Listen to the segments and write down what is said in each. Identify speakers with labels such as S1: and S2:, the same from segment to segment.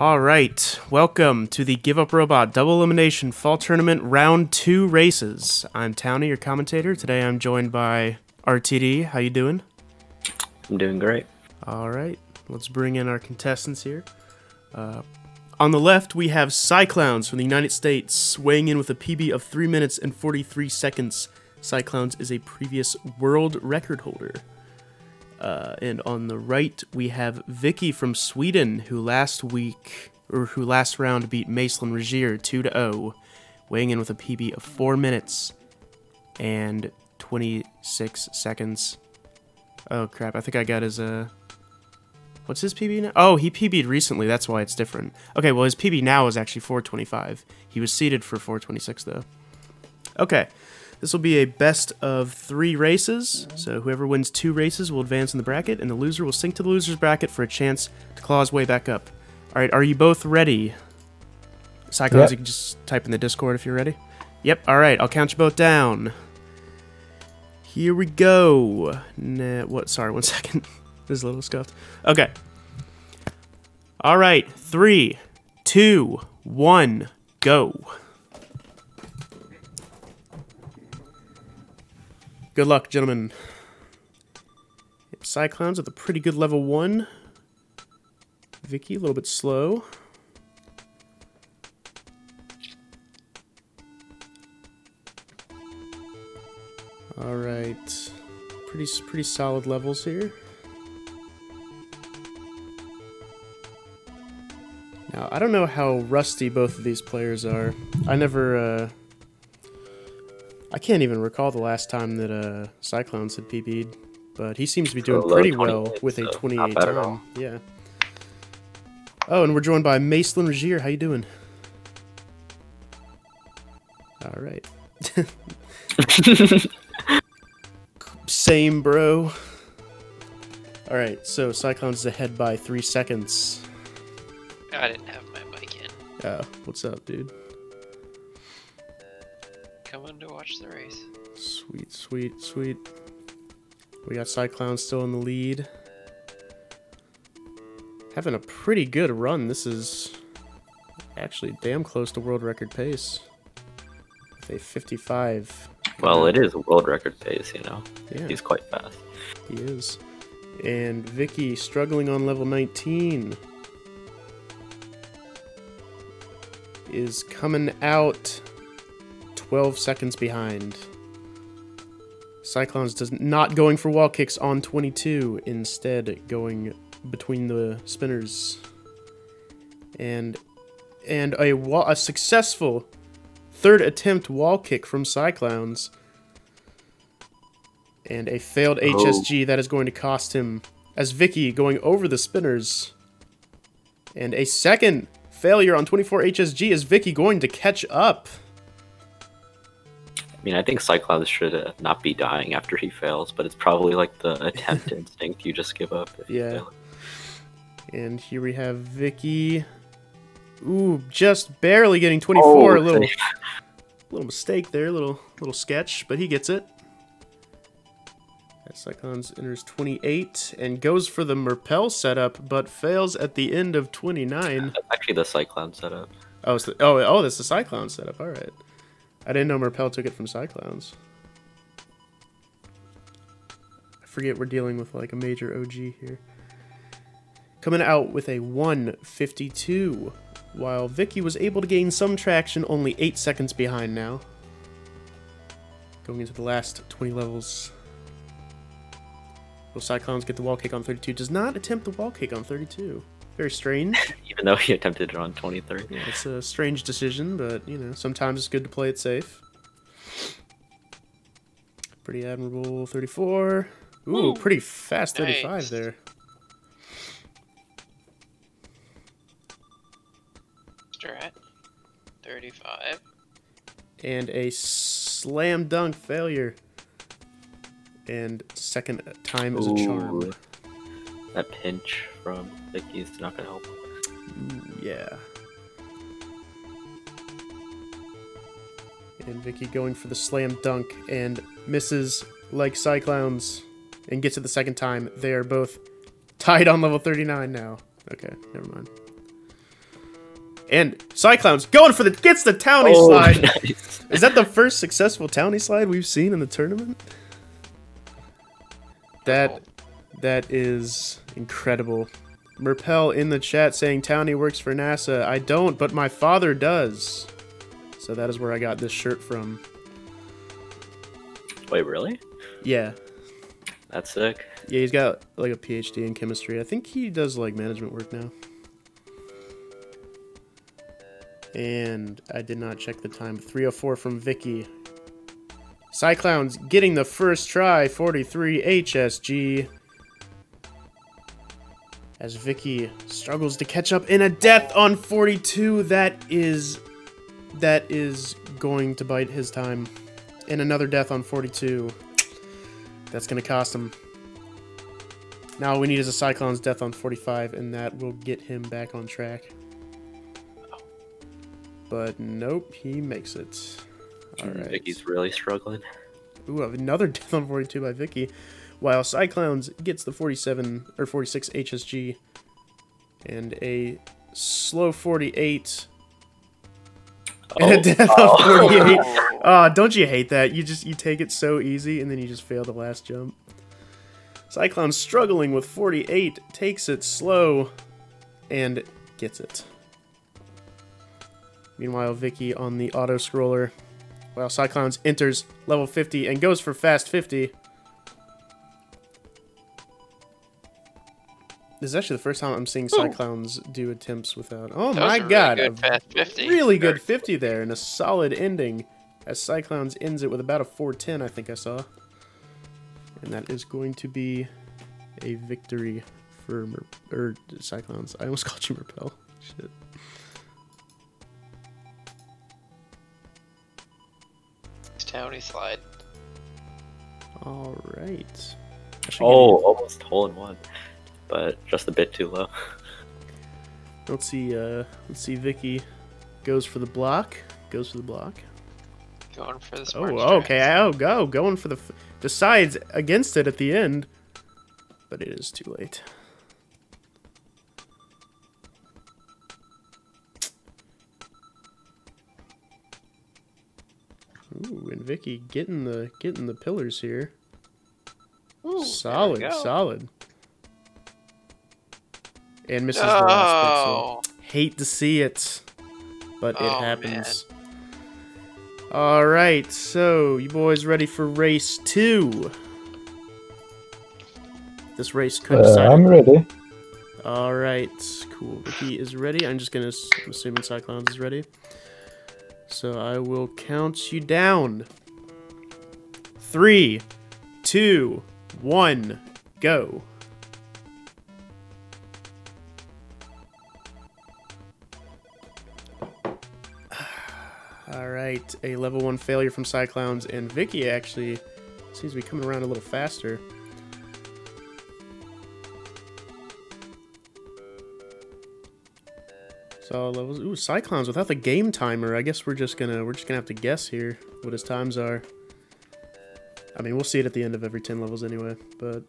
S1: All right, welcome to the Give Up Robot Double Elimination Fall Tournament Round 2 races. I'm Towny, your commentator. Today I'm joined by RTD. How you doing?
S2: I'm doing great.
S1: All right, let's bring in our contestants here. Uh, on the left, we have Cyclowns from the United States, weighing in with a PB of 3 minutes and 43 seconds. Cyclowns is a previous world record holder. Uh, and on the right, we have Vicckeey from Sweden, who last week, or who last round beat Macelin Regier 2 to 0, weighing in with a PB of 4 minutes and 26 seconds. Oh crap, I think I got his, uh. What's his PB now? Oh, he PB'd recently, that's why it's different. Okay, well, his PB now is actually 425. He was seeded for 426, though. Okay. This will be a best of three races, so whoever wins two races will advance in the bracket, and the loser will sink to the loser's bracket for a chance to claw his way back up. All right, are you both ready? Cyclowns,
S3: Yep.
S1: you can just type in the Discord if you're ready. Yep, all right, I'll count you both down. Here we go. Nah, what? Sorry, one second. this is a little scuffed. Okay. All right, three, two, one, go. Good luck, gentlemen. Cyclowns with a pretty good level one. Vicckeey, a little bit slow. All right, pretty pretty solid levels here. Now I don't know how rusty both of these players are. I never. Uh, I can't even recall the last time that uh, Cyclowns had PB'd, but he seems to be doing pretty well with a 28
S2: not
S1: time.
S2: all.
S1: Yeah. Oh, and we're joined by Macelin Regier. How you doing? All right. Same, bro. All right, so Cyclowns is ahead by three seconds.
S4: I didn't have my mic in.
S1: Oh, what's up, dude?
S4: Watch the race.
S1: Sweet, sweet, sweet. We got Cyclone still in the lead. Having a pretty good run. This is actually damn close to world record pace. With a 55.
S2: Well, it is a world record pace, you know.
S1: Yeah,
S2: He's quite fast.
S1: he is. And Vicckeey struggling on level 19. Is coming out 12 seconds behind. Cyclowns does not going for wall kicks on 22, instead going between the spinners. And and a wa- a successful third attempt wall kick from Cyclowns. And a failed
S2: Oh.
S1: HSG that is going to cost him as Vicckeey going over the spinners. And a second failure on 24 HSG is Vicckeey going to catch up.
S2: I mean, I think Cyclowns should uh, not be dying after he fails, but it's probably like the attempt instinct. You just give up. If
S1: Yeah. And here we have Vicckeey. Ooh, just barely getting 24. a
S2: Oh,
S1: little little mistake there, little little sketch, but he gets it. Cyclowns enters 28 and goes for the Merpell setup, but fails at the end of 29.
S2: That's actually the Cyclone setup.
S1: Oh, the, oh, oh, that's the Cyclone setup. All right. I didn't know Merpell took it from Cyclowns. I forget we're dealing with like a major OG here. Coming out with a 152, while Vicckeey was able to gain some traction, only 8 seconds behind now. Going into the last 20 levels. Will Cyclowns get the wall kick on 32? Does not attempt the wall kick on 32. Very strange.
S2: Even though he attempted it on 23.
S1: Yeah, it's a strange decision, but you know, sometimes it's good to play it safe. Pretty admirable 34. Ooh,
S4: Ooh,
S1: pretty fast 35
S4: nice.
S1: there.
S4: Strat. 35.
S1: And a slam dunk failure. And second time is a charm.
S2: That pinch from Vicckeey's not gonna help.
S1: Ooh, yeah. And Vicckeey going for the slam dunk and misses like Cyclowns and gets it the second time. They are both tied on level 39 now. Okay, never mind. And Cyclowns going for the gets the townie
S2: Oh,
S1: slide.
S2: nice.
S1: Is that the first successful townie slide we've seen in the tournament? That that is incredible. Merpell in the chat saying Towny works for NASA. I don't, but my father does. So that is where I got this shirt from.
S2: Wait, really?
S1: Yeah.
S2: That's sick.
S1: Yeah, he's got like a PhD in chemistry. I think he does like management work now. And I did not check the time. 304 from Vicckeey. Cyclowns getting the first try, 43 HSG. As Vicckeey struggles to catch up in a death on 42, that is that is going to bite his time. And another death on 42. That's going to cost him. Now all we need is a Cyclone's death on 45, and that will get him back on track. But nope, he makes it. Alright.
S2: Vicckeey's really struggling.
S1: Ooh, another death on 42 by Vicckeey. While Cyclowns gets the 47 or 46 HSG and a slow 48 and a
S2: Oh.
S1: death
S2: Oh.
S1: on 48. Ah, don't you hate that? You just you take it so easy and then you just fail the last jump. Cyclone struggling with 48 takes it slow and gets it. Meanwhile, Vicckeey on the auto scroller while Cyclowns enters level 50 and goes for fast 50. This is actually the first time I'm seeing oh. Cyclowns do attempts without. Oh
S4: That
S1: my
S4: was a really
S1: god!
S4: good
S1: a
S4: fast 50.
S1: Really good 50 there and a solid ending as Cyclowns ends it with about a 410, I think I saw. And that is going to be a victory for Mer- or Cyclowns. I almost called you Merpell. Shit.
S4: Towny slide.
S1: All right.
S2: Oh, almost hole in one, but just a bit too low.
S1: let's see. Uh, let's see. Vicckeey goes for the block. Goes for the block.
S4: Going for the
S1: Oh,
S4: smart
S1: okay. Oh, go. Going for the. F- decides against it at the end. But it is too late. Ooh, and Vicckeey getting the getting the pillars here.
S4: Ooh,
S1: solid,
S4: there we go.
S1: solid. And misses the last pixel. Hate to see it, but it
S4: Oh,
S1: happens. All right, so you boys ready for race two? This race could
S3: Uh,
S1: decide.
S3: I'm ready.
S1: All right, cool. Vicckeey is ready. I'm just gonna. s- I'm assuming Cyclowns is ready. So I will count you down. Three, two, one, go. A level one failure from Cyclowns, and Vicckeey actually seems to be coming around a little faster. So levels. Ooh, Cyclowns without the game timer. I guess we're just gonna we're just gonna have to guess here what his times are. I mean, we'll see it at the end of every ten levels anyway. But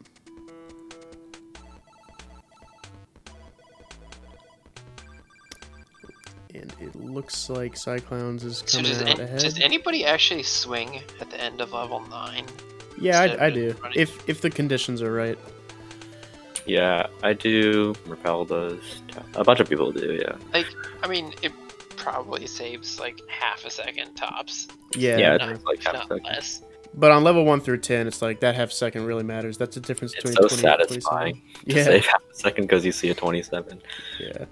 S1: looks like Cyclowns is
S4: So
S1: coming
S4: does,
S1: out
S4: an-
S1: ahead.
S4: does anybody actually swing at the end of level 9?
S1: yeah, I, I do.
S4: running?
S1: If if the conditions are right.
S2: Yeah, I do. Repel does. A bunch of people do. Yeah.
S4: Like, I mean, it probably saves like half a second tops.
S1: Yeah.
S2: Yeah,
S1: yeah.
S2: it's like
S4: if
S2: half a
S4: not
S2: second.
S4: less.
S1: But on level one through ten, it's like that half second really matters. That's the difference
S2: It's
S1: between
S2: so
S1: 20 and 27.
S2: satisfying. to
S1: Yeah.
S2: Save half a second because you see a 27.
S1: Yeah.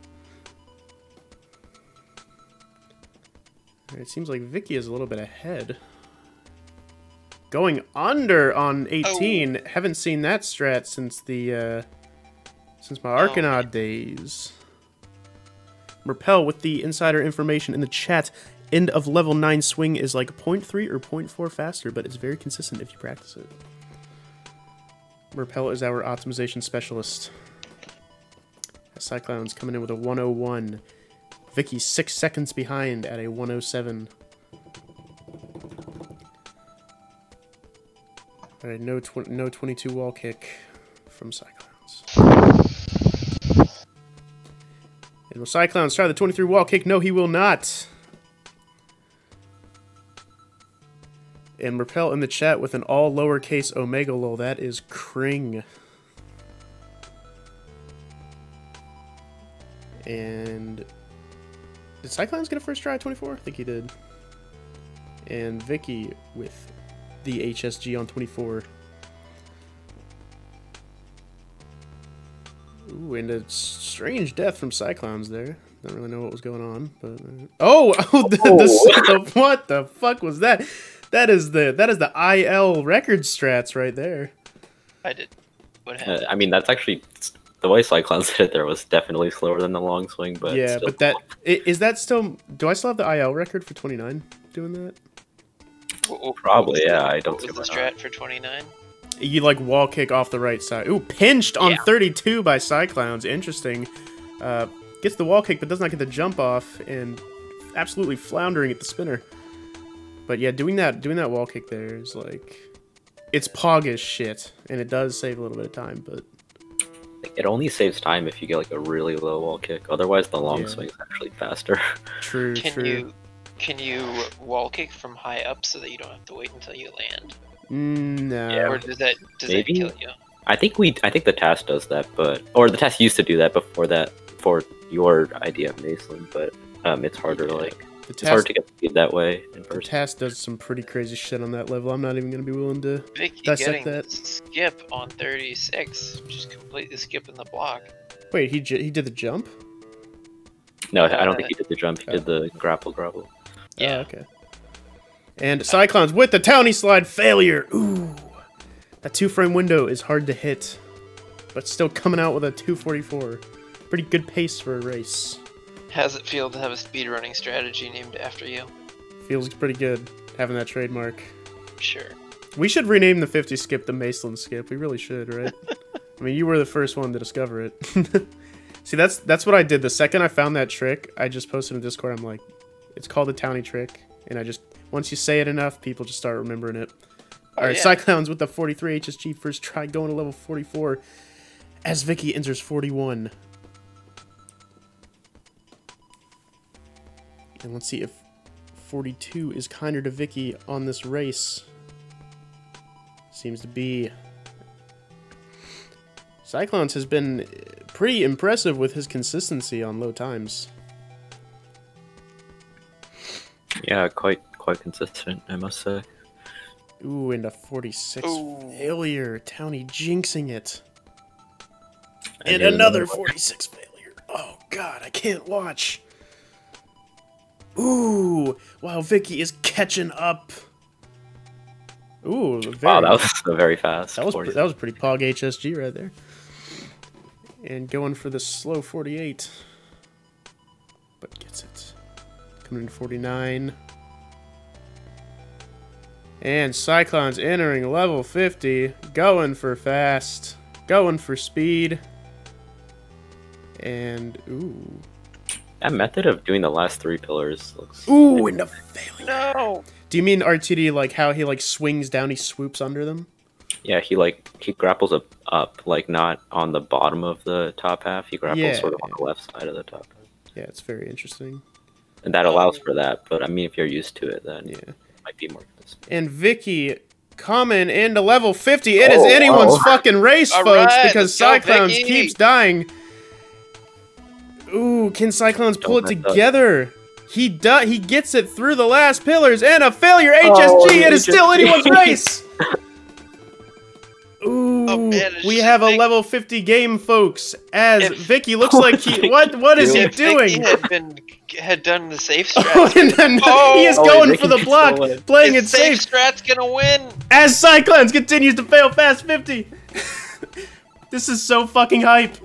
S1: It seems like Vicckeey is a little bit ahead. Going under on 18. Haven't seen that strat since the uh since my Arcanaut days. Repel with the insider information in the chat. End of level 9 swing is like 0.3 or 0.4 faster, but it's very consistent if you practice it. Repel is our optimization specialist. Cyclowns coming in with a 101. Vicckeey six seconds behind at a 107. All right, no tw- no 22 wall kick from Cyclowns. It will Cyclowns try the 23 wall kick? No, he will not. And Repel in the chat with an all lowercase omega lol. That is Kring. And did Cyclowns get a first try at 24? I think he did. And Vicckeey with the HSG on 24. Ooh, and a strange death from Cyclowns there. Don't really know what was going on, but uh, oh, oh, the, the, the, what the fuck was that? That is the that is the IL record strats right there.
S4: I did. What
S2: Uh. I mean, that's actually the way Cyclowns hit it there was definitely slower than the long swing, but
S1: yeah,
S2: still
S1: but that is that still? Do I still have the IL record for 29 doing that?
S4: Wh- wh-
S2: probably, yeah,
S4: the-
S2: I don't
S4: What
S2: see
S4: was the
S2: why not.
S4: strat for 29?
S1: You like wall kick off the right side. Ooh, pinched on
S4: Yeah.
S1: 32 by Cyclowns. Interesting. Uh, gets the wall kick, but does not get the jump off, and absolutely floundering at the spinner. But yeah, doing that doing that wall kick there is like, it's pog as shit, and it does save a little bit of time. But
S2: It only saves time if you get like a really low wall kick. Otherwise, the long
S1: Yeah.
S2: swing is actually faster.
S1: true,
S4: Can
S1: true.
S4: you can you wall kick from high up so that you don't have to wait until you land,
S1: Mm, no.
S2: Yeah.
S4: or does that does
S2: Maybe.
S4: that kill you?
S2: I think we, I think the task does that, but or the task used to do that before that for your idea of Maceland, but um, it's harder.
S1: Yeah.
S2: Like
S1: the
S2: it's hard to get speed that way in
S1: the
S2: person.
S1: task does some pretty crazy shit on that level. I'm not even gonna be willing to.
S4: Vicckeey
S1: Dissect that.
S4: skip on 36, just completely skipping the block.
S1: Wait, he j- he did the jump.
S2: No, I don't think he uh, did the jump. He
S1: Oh.
S2: did the oh. grapple grapple.
S4: Yeah.
S1: Oh, okay. And Cyclowns with the Towny Slide failure. Ooh. That two frame window is hard to hit, but still coming out with a 244. Pretty good pace for a race.
S4: How's it feel to have a speedrunning strategy named after you?
S1: Feels pretty good having that trademark.
S4: Sure.
S1: We should rename the 50 skip the Maceland skip. We really should, right? I mean, you were the first one to discover it. See, that's that's what I did. The second I found that trick, I just posted in Discord. I'm like, it's called the Towny trick, and I just once you say it enough, people just start remembering it. Oh, All right,
S4: yeah.
S1: Cyclowns with the 43 HSG first try going to level 44 as Vicckeey enters 41. And let's see if 42 is kinder to Vicckeey on this race. Seems to be. Cyclowns has been pretty impressive with his consistency on low times.
S2: Yeah, quite quite consistent, I must say.
S1: Ooh, and a 46
S4: Ooh.
S1: failure. Towny jinxing it.
S2: And
S1: And another
S2: another
S1: 46 failure. Oh, God, I can't watch. Ooh, wow, Vicckeey is catching up. Ooh, very,
S2: Wow, that was very fast.
S1: that was
S2: 40.
S1: that was pretty pog HSG right there. And going for the slow 48. But gets it. Coming in 49. And Cyclowns entering level 50. Going for fast. Going for speed. And ooh.
S2: That method of doing the last three pillars looks.
S1: Ooh, and a failure.
S4: No!
S1: Do you mean RTD like how he like swings down, he swoops under them?
S2: Yeah, he like he grapples up, up, like not on the bottom of the top half. He grapples
S1: Yeah.
S2: sort of on the left side of the top half,
S1: Yeah, it's very interesting.
S2: and that allows for that. But I mean, if you're used to it, then
S1: Yeah.
S2: it might be more consistent.
S1: And Vicckeey coming into level 50. It is
S2: Oh,
S1: anyone's
S2: wow.
S1: fucking race,
S4: All
S1: folks,
S4: right,
S1: because
S4: let's Cyclowns
S1: keeps dying. Ooh, can Cyclowns pull it
S2: Don't mess up.
S1: together? He does. He gets it through the last pillars and a failure.
S2: Oh,
S1: HSG. it is still
S2: HSG.
S1: anyone's race. Oh, Ooh,
S4: Oh, man,
S1: we
S4: just
S1: have a level 50 game, folks. As
S4: If-
S1: Vicckeey looks like he what what is he
S2: doing?
S4: Vicckeey had been had done the safe
S1: Oh,
S4: strat,
S1: and then
S4: Oh!
S1: he is
S2: Oh,
S1: going for the block,
S2: the win.
S1: playing it
S4: safe
S1: safe.
S4: strat's gonna win.
S1: As Cyclowns continues to fail fast 50. this is so fucking hype.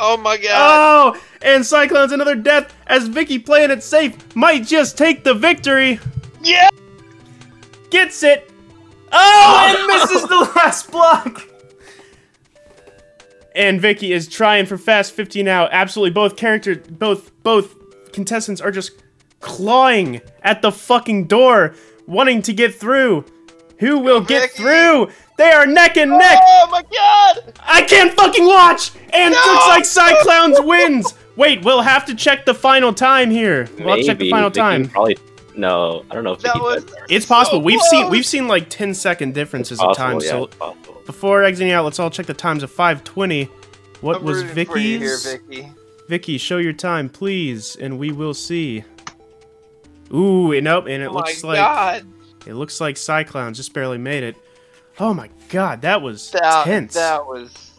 S4: Oh my god!
S1: Oh, and Cyclowns another death as Vicckeey playing it safe might just take the victory.
S4: yeah!
S1: Gets it. Oh, and misses the last block. And Vicckeey is trying for fast 50 now. Absolutely both characters both both contestants are just clawing at the fucking door wanting to get through. Who will get through? They are neck and neck.
S4: Oh my god!
S1: I can't fucking watch! And
S4: No!
S1: looks like Cyclowns wins Wait, we'll have to check the final time here. We'll have check the final
S2: Vicckeey
S1: time.
S2: Probably. No, I don't know if
S4: That was
S2: does.
S1: It's possible.
S4: so
S1: we've seen we've seen like 10 second differences of
S2: Possible,
S1: time.
S2: yeah,
S1: So
S2: it's possible.
S1: before exiting out, let's all check the times of 520. What
S4: I'm
S1: was
S4: rooting for you here,
S1: Vicckeey's?
S4: Vicckeey.
S1: Vicckeey, show your time, please, and we will see. Ooh, and nope, and it
S4: oh
S1: looks
S4: my
S1: like
S4: god.
S1: It looks like Cyclowns just barely made it. Oh my god, that was
S4: That,
S1: tense.
S4: that was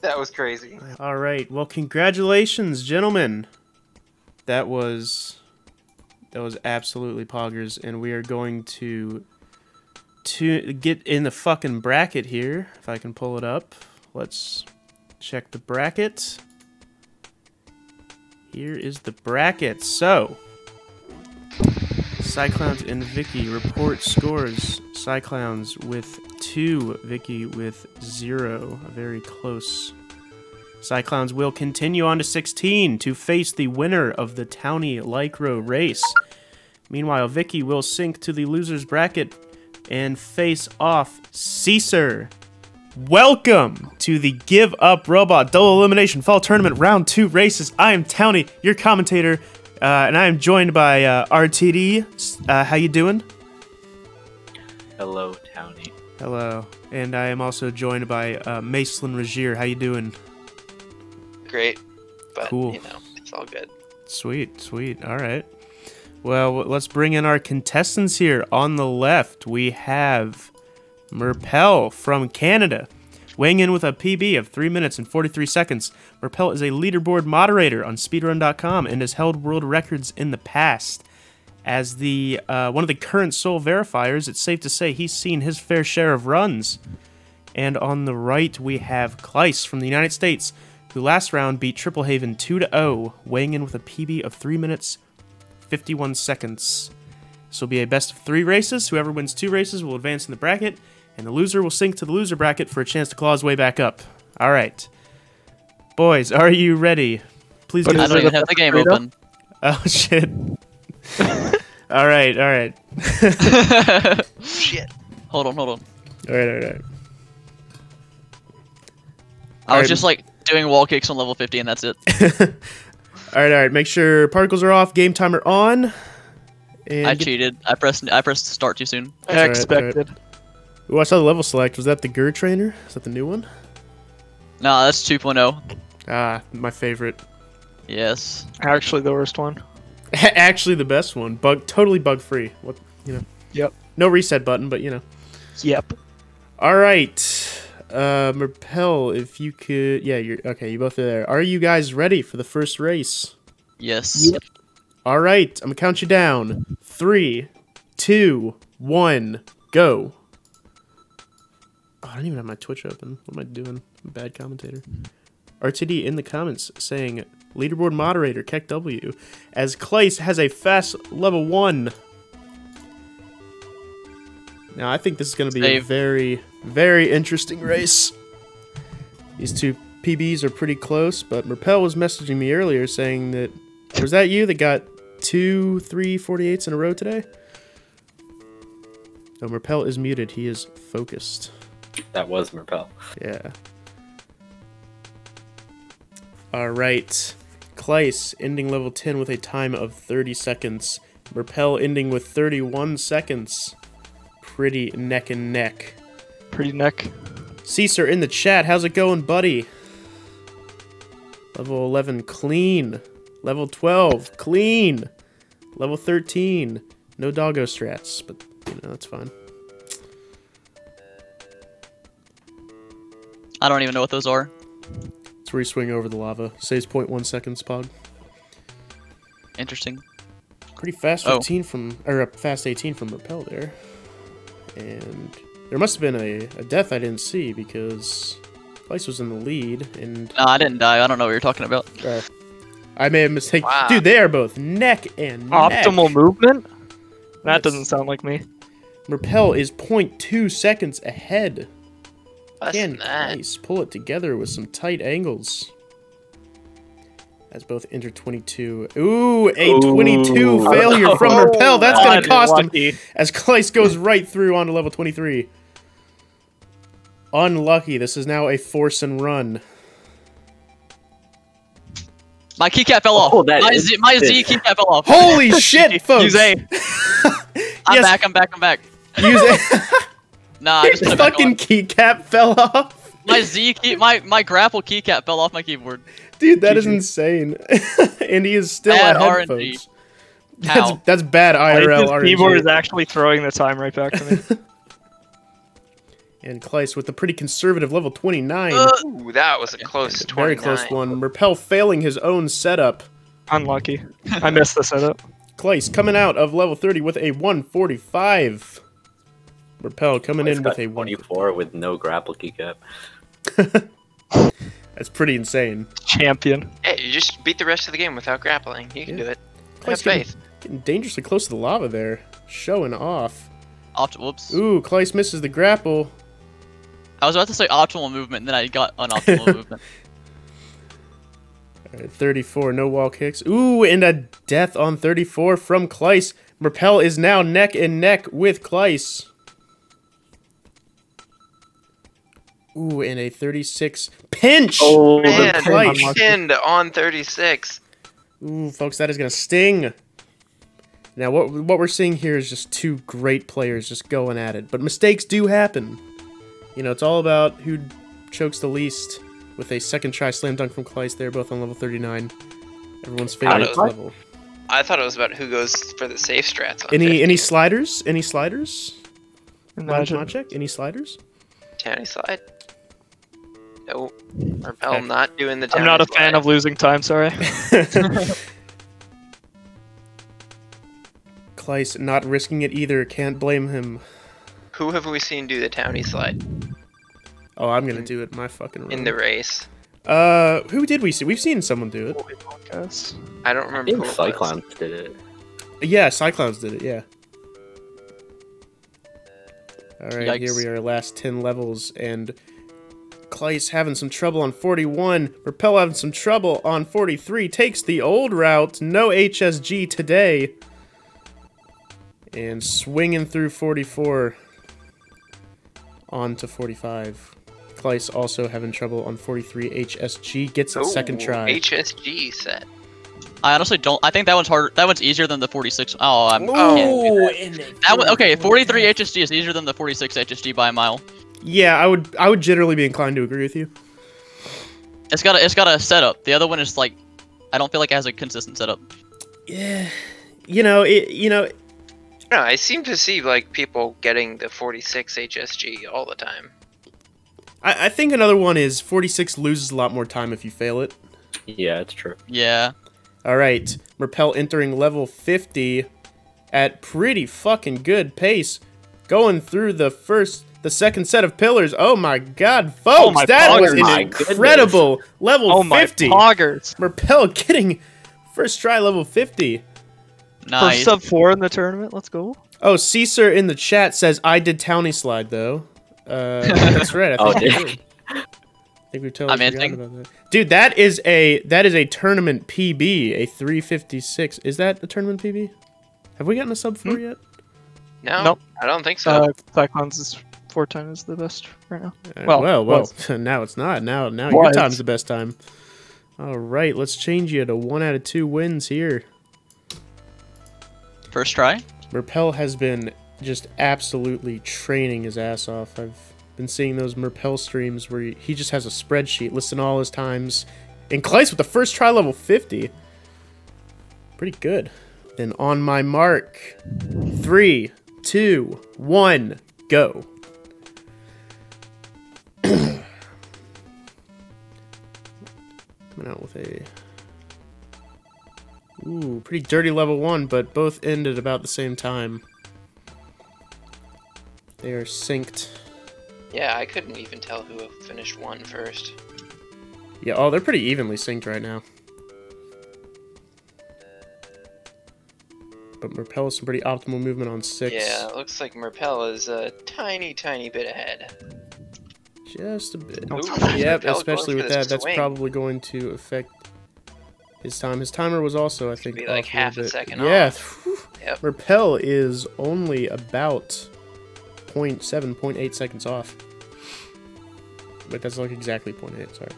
S4: that was crazy.
S1: All right, well, congratulations, gentlemen. That was that was absolutely poggers, and we are going to to get in the fucking bracket here. If I can pull it up, let's check the bracket. Here is the bracket. So, Cyclowns and Vicckeey report scores. Cyclowns with two, Vicckeey with zero. Very close. Cyclowns will continue on to 16 to face the winner of the Towny Lycro race. Meanwhile, Vicckeey will sink to the loser's bracket and face off Caesar. Welcome to the Give Up Robot Double Elimination Fall Tournament Round 2 races. I am Towny, your commentator, uh, and I am joined by uh, RTD. Uh, how you doing?
S2: Hello, Towny.
S1: Hello. And I am also joined by uh, Macelin Regier. How you doing?
S4: Great. But
S1: Cool.
S4: you know, it's all good.
S1: Sweet, sweet. All right. Well, let's bring in our contestants here. On the left, we have Merpell from Canada, weighing in with a PB of 3 minutes and 43 seconds. Merpell is a leaderboard moderator on speedrun.com and has held world records in the past. As the uh, one of the current sole verifiers, it's safe to say he's seen his fair share of runs. And on the right, we have Klice from the United States, who last round beat Triple Haven 2 to 0, weighing in with a PB of 3 minutes 51 seconds. This will be a best of 3 races. Whoever wins 2 races will advance in the bracket, and the loser will sink to the loser bracket for a chance to claw his way back up. All right. Boys, are you ready? Please
S3: But
S1: give
S3: is
S1: us
S3: it
S1: a-
S3: a- have the game open.
S1: Oh shit. all right, all right.
S4: Shit.
S3: hold on, hold on.
S1: All right, all right.
S3: I was
S1: Alright.
S3: just like doing wall kicks on level 50 and that's it.
S1: All right, all right. Make sure particles are off, game timer on. And
S3: I cheated. I pressed I pressed start too soon.
S1: That's all right,
S5: Expected.
S1: Ooh, I saw the level select. Was that the GUR trainer? Is that the new one?
S3: No, that's 2.0.
S1: Ah, my favorite.
S3: Yes.
S5: Actually, the worst one.
S1: Actually, the best one. Bug, totally bug free. What you know?
S5: Yep.
S1: No reset button, but you know.
S5: Yep.
S1: All right, uh, Merpell, if you could, yeah, you're okay. You both are there. Are you guys ready for the first race?
S3: Yes.
S5: Yep.
S1: All right, I'm gonna count you down. Three, two, one, go. I don't even have my Twitch open. What am I doing? I'm bad commentator. RTD in the comments saying leaderboard moderator Keck W as Klice has a fast level one. Now I think this is going to be a very, very interesting race. These two PBs are pretty close, but Merpell was messaging me earlier saying that was that you that got two, three 48s in a row today? No, Merpell is muted. He is focused.
S2: That was Merpell.
S1: Yeah. All right. Klice ending level 10 with a time of 30 seconds. Merpell ending with 31 seconds. Pretty neck and neck.
S5: Pretty neck.
S1: Caesar in the chat. How's it going, buddy? Level 11 clean. Level 12 clean. Level 13 no doggo strats, but you know that's fine.
S3: I don't even know what those are.
S1: It's where you swing over the lava. Saves 0.1 seconds, Pog.
S3: Interesting.
S1: Pretty fast
S3: Oh.
S1: from, or a fast 18 from Repel there. And there must have been a, a death I didn't see because Vice was in the lead, and
S3: No, I didn't die. I don't know what you're talking about.
S1: uh, I made a mistake.
S4: Wow.
S1: Dude, they are both neck and neck.
S5: Optimal movement? That
S1: Yes.
S5: doesn't sound like me.
S1: Repel is 0.2 seconds ahead.
S4: Less
S1: Can. Nice. Pull it together with some tight angles. As both enter 22. Ooh, a
S2: Ooh.
S1: 22 failure from
S5: Oh,
S1: Repel. That's going to
S5: God,
S1: cost him as Klice goes right through onto level 23. Unlucky. This is now a force and run.
S3: My keycap fell oh, off.
S2: Oh, that
S3: my Z, my Z
S2: sick.
S3: keycap fell off.
S1: Holy shit, folks!
S5: Use A.
S3: I'm
S1: yes.
S3: back. I'm back. I'm back.
S1: Use it.
S3: Nah, I just
S1: His fucking keycap fell off.
S3: My Z key, my my grapple keycap fell off my keyboard.
S1: Dude, that is
S5: GG.
S1: insane. and he is still
S3: Bad
S1: ahead,
S3: RNG.
S1: folks. That's, that's bad IRL
S5: His
S1: RNG.
S5: keyboard is actually throwing the time right back to me.
S1: And Klice with the pretty conservative level 29.
S3: Uh,
S4: Ooh, that was a close
S1: And a
S4: 29.
S1: very close one. Merpell failing his own setup.
S5: Unlucky. I missed the setup.
S1: Klice coming out of level 30 with a 145. Merpell coming
S2: It's
S1: in with a 1.
S2: 24 with no grapple keycap.
S1: That's pretty insane.
S5: Champion.
S4: Hey, you just beat the rest of the game without grappling. You can
S1: Yeah.
S4: do it.
S1: Klice
S4: Have
S1: getting,
S4: faith.
S1: getting dangerously close to the lava there. Showing off.
S3: opt- whoops.
S1: Ooh, Klice misses the grapple.
S3: I was about to say optimal movement, and then I got unoptimal movement.
S1: All right, 34, no wall kicks. Ooh, and a death on 34 from Klice. Merpell is now neck and neck with Klice. Ooh, and a 36 pinch.
S2: Oh,
S4: Man,
S2: the
S1: Klice.
S4: he pinned on 36.
S1: Ooh, folks, that is gonna sting. Now, what what we're seeing here is just two great players just going at it, but mistakes do happen. You know, it's all about who chokes the least. With a second try slam dunk from Klice, they're both on level 39. Everyone's favorite
S4: Alright.
S1: level.
S4: I thought it was about who goes for the safe strats on
S1: Any
S4: 50.
S1: any sliders? Any sliders?
S5: Imagine.
S1: Imagine. Any sliders?
S4: Towny slide. No. Repel
S1: Okay.
S4: not doing the
S5: I'm not a
S4: slide.
S5: fan of losing time, sorry.
S1: Klice not risking it either. Can't blame him.
S4: Who have we seen do the townie slide
S1: Oh, I'm gonna do it my fucking
S4: in the race?
S1: Uh, who did we see? We've seen someone do it.
S5: Guys.
S4: I don't
S2: I
S4: remember
S2: think
S4: who was.
S2: Cyclowns did it.
S1: Yeah, Cyclowns did it. Yeah. All right, here we are, last ten levels, and Klice having some trouble on 41. Repel having some trouble on 43. Takes the old route. No HSG today. And swinging through 44 on to 45. Klice also having trouble on 43. HSG gets a second try.
S4: HSG set.
S3: I honestly don't. I think that one's harder. That one's easier than the 46. Oh, I'm.
S4: Oh.
S3: that. That one, okay, 43 HSG is easier than the 46 HSG by a mile.
S1: Yeah, I would I would generally be inclined to agree with you.
S3: It's got a, it's got a setup. The other one is like, I don't feel like it has a consistent setup.
S1: Yeah, you know, it, you know,
S4: No, I seem to see like people getting the 46 HSG all the time.
S1: I, I think another one is 46 loses a lot more time if you fail it.
S2: Yeah, it's true.
S3: Yeah.
S1: All right, Merpell entering level 50 at pretty fucking good pace, going through the first, the second set of pillars. Oh my god, folks,
S5: Oh my
S1: that was
S5: poggers.
S1: an
S2: My
S1: incredible level
S5: Oh my
S1: 50.
S5: poggers.
S1: Merpell getting first try level 50.
S3: Nice.
S5: First sub four in the tournament. Let's go.
S1: Oh, Caesar in the chat says I did Towny slide though. Uh, that's right. I
S2: Oh,
S1: think we
S2: did
S1: did. I think we totally
S3: I'm
S1: forgot
S3: hinting.
S1: about that. Dude, that is a that is a tournament PB, a 356. Is that a tournament PB? Have we gotten a sub four yet?
S4: No,
S5: Nope.
S4: I don't think so.
S5: Uh, Cyclowns is four time is the best right now.
S1: Uh,
S5: Well,
S1: well, well. now it's not. Now, now your
S5: Was.
S1: time's the best time. All right, let's change you to one out of two wins here.
S3: First try.
S1: Merpell has been just absolutely training his ass off. I've been seeing those Merpell streams where he, he just has a spreadsheet listing all his times. And Klice with the first try level 50. Pretty good. Then on my mark, three, two, one, go. Coming out with a Ooh, pretty dirty level one, but both end at about the same time. They are synced.
S4: yeah, I couldn't even tell who finished one first.
S1: Yeah, oh, they're pretty evenly synced right now. But Merpell has some pretty optimal movement on six.
S4: Yeah, it looks like Merpell is a tiny, tiny bit ahead.
S1: Just a bit.
S4: Ooh,
S1: Yep, especially with
S4: for the
S1: that, that's probably going to affect his time. His timer was also, I think,
S4: be like half a
S1: little bit.
S4: second
S1: Yeah.
S4: off.
S1: whew.
S4: Yep.
S1: Merpell is only about 0.7, 0.8 seconds off. But that's like exactly 0.8, sorry.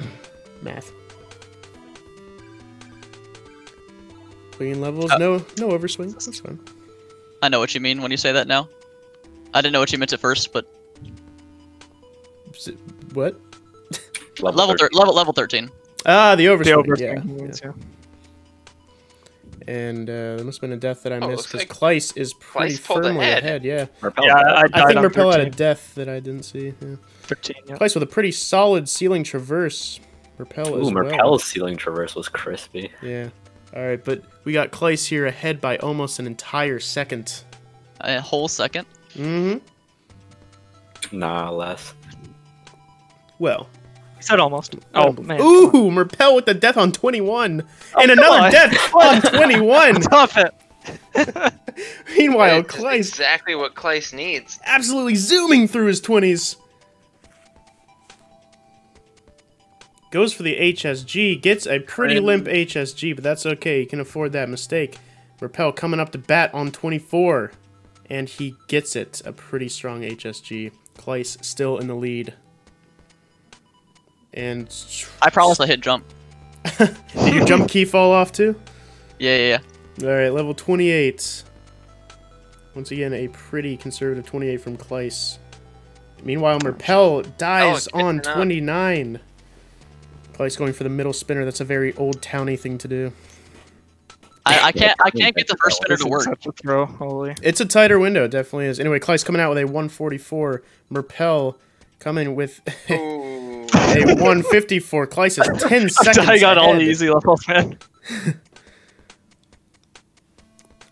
S1: Math. Clean levels,
S3: Uh,
S1: no no overswing. That's fine.
S3: I know what you mean when you say that now. I didn't know what you meant at first, but
S1: S- What?
S3: level thir-
S2: 13.
S3: level level thirteen.
S1: Ah, the
S5: The
S1: overswing. yeah,
S5: thing
S1: yeah.
S5: yeah.
S1: And uh, there must have been a death that I
S4: Oh,
S1: missed because
S4: like
S1: Klice is pretty
S4: Klice
S1: firmly
S4: ahead.
S1: ahead. Yeah,
S2: Repel
S5: Yeah,
S2: died.
S5: I,
S1: I think
S5: on
S1: Merpell had a death that I didn't see. Yeah.
S5: 13, yeah.
S1: Klice with a pretty solid ceiling traverse. Merpell
S2: Ooh,
S1: as well.
S2: Ceiling traverse was crispy.
S1: Yeah. All right, but we got Klice here ahead by almost an entire second.
S3: A whole second.
S1: Mm-hmm.
S2: Nah, less.
S1: Well.
S5: He said almost. Oh, um, man.
S1: Ooh, Merpell with the death on 21. and another
S5: on.
S1: death on 21.
S5: Stop it.
S1: Meanwhile,
S4: It's
S1: Klice
S4: exactly what Klice needs.
S1: absolutely zooming through his 20s. Goes for the HSG, gets a pretty limp HSG, but that's okay. He can afford that mistake. Repel coming up to bat on 24, and he gets it. A pretty strong HSG. Klice still in the lead. And
S3: I promised I hit jump.
S1: did your jump key fall off too?
S3: Yeah, yeah, yeah.
S1: All right, level 28. Once again, a pretty conservative 28 from Klice. Meanwhile, oh, Merpell
S4: oh,
S1: dies
S4: Oh, on
S1: 29. Klice going for the middle spinner. That's a very old towny thing to do.
S3: I, I can't I can't get the first spinner to work.
S5: Such a throw, holy.
S1: It's a tighter window, it definitely is. Anyway, Klice coming out with a 144. Merpell coming with a
S4: Ooh.
S1: 154. Klice is 10 seconds
S5: I got all the
S1: ahead.
S5: easy levels, man.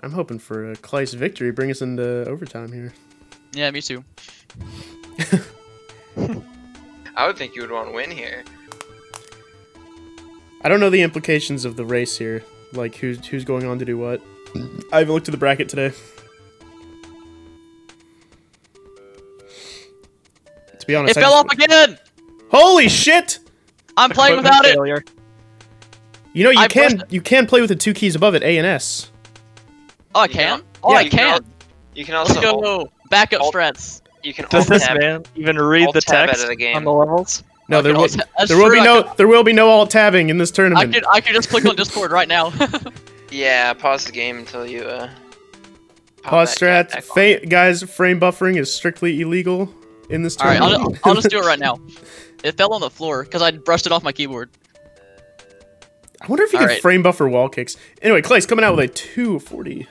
S1: I'm hoping for a Klice victory. Bring us into overtime here.
S3: Yeah, me too.
S4: I would think you would want to win here.
S1: I don't know the implications of the race here, like who's who's going on to do what. I haven't looked at the bracket today. To be honest,
S3: It
S1: I
S3: fell off again.
S1: Holy shit!
S3: I'm playing
S5: Equipment
S3: without it.
S1: You know you
S3: I
S1: can
S3: pressed
S1: you can play with the two keys above it, A and S.
S3: Oh, I
S4: can-
S3: can. Oh,
S1: yeah,
S3: I
S4: you can
S3: can.
S4: You can
S3: Let's
S4: also
S3: go. Backup
S4: alt-
S3: strats.
S4: you can
S5: Does
S4: alt
S5: this man even read the text
S4: the game.
S5: on the levels?
S1: No, there
S3: Okay,
S1: will there will be no there will be no alt tabbing in this tournament.
S3: I
S1: tournament.
S3: could I could just click on Discord right now.
S4: Yeah, pause the game until you uh.
S1: Pause
S4: that cat
S1: strats, fa- guys. Frame buffering is strictly illegal in this
S3: All right,
S1: tournament.
S3: I'll, I'll just do it right now. It fell on the floor because I brushed it off my keyboard.
S1: I wonder if you
S3: All
S1: could
S3: right.
S1: frame buffer wall kicks. Anyway, Clay's coming out with a 240.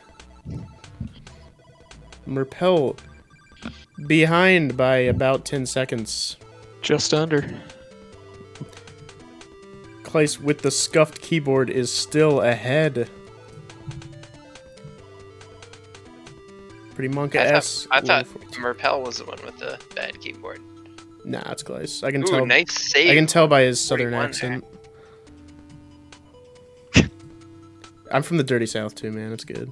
S1: Merpell behind by about 10 seconds.
S5: Just under.
S1: Clay's with the scuffed keyboard is still ahead. Pretty monk
S4: I
S1: S.
S4: thought, I thought
S1: 142.
S4: Merpell was the one with the bad keyboard.
S1: Nah, it's Clay's. I can
S4: Ooh,
S1: tell.
S4: nice save.
S1: I can tell by his southern accent. Eh? I'm from the dirty south too, man. It's good.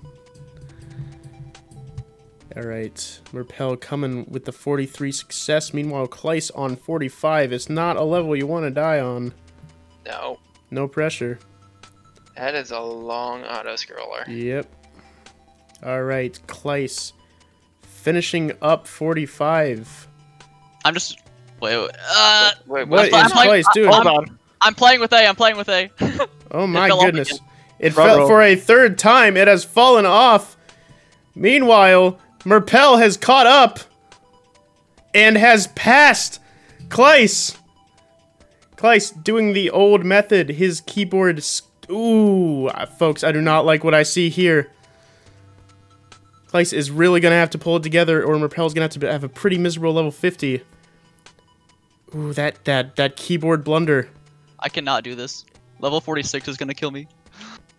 S1: All right, Merpell coming with the 43 success. Meanwhile, Klice on 45. It's not a level you want to die on.
S4: No,
S1: No pressure.
S4: that is a long auto scroller.
S1: Yep. All right, Klice finishing up 45.
S3: I'm just wait. wait uh,
S4: Wait,
S1: What
S3: I'm
S1: is
S3: playing-
S1: Klice doing?
S5: Hold on.
S3: I'm playing with A. I'm playing with A.
S1: Oh my
S3: fell off
S1: goodness.
S3: again.
S1: It
S5: Front
S1: fell for a third time. It has fallen off. Meanwhile, Merpell has caught up and has passed Klice. Klice doing the old method. His keyboard. s- Ooh, uh, folks, I do not like what I see here. Klice is really going to have to pull it together, or Merpell's going to have to have a pretty miserable level 50. Ooh, that, that, that keyboard blunder.
S3: I cannot do this. Level 46 is gonna kill me.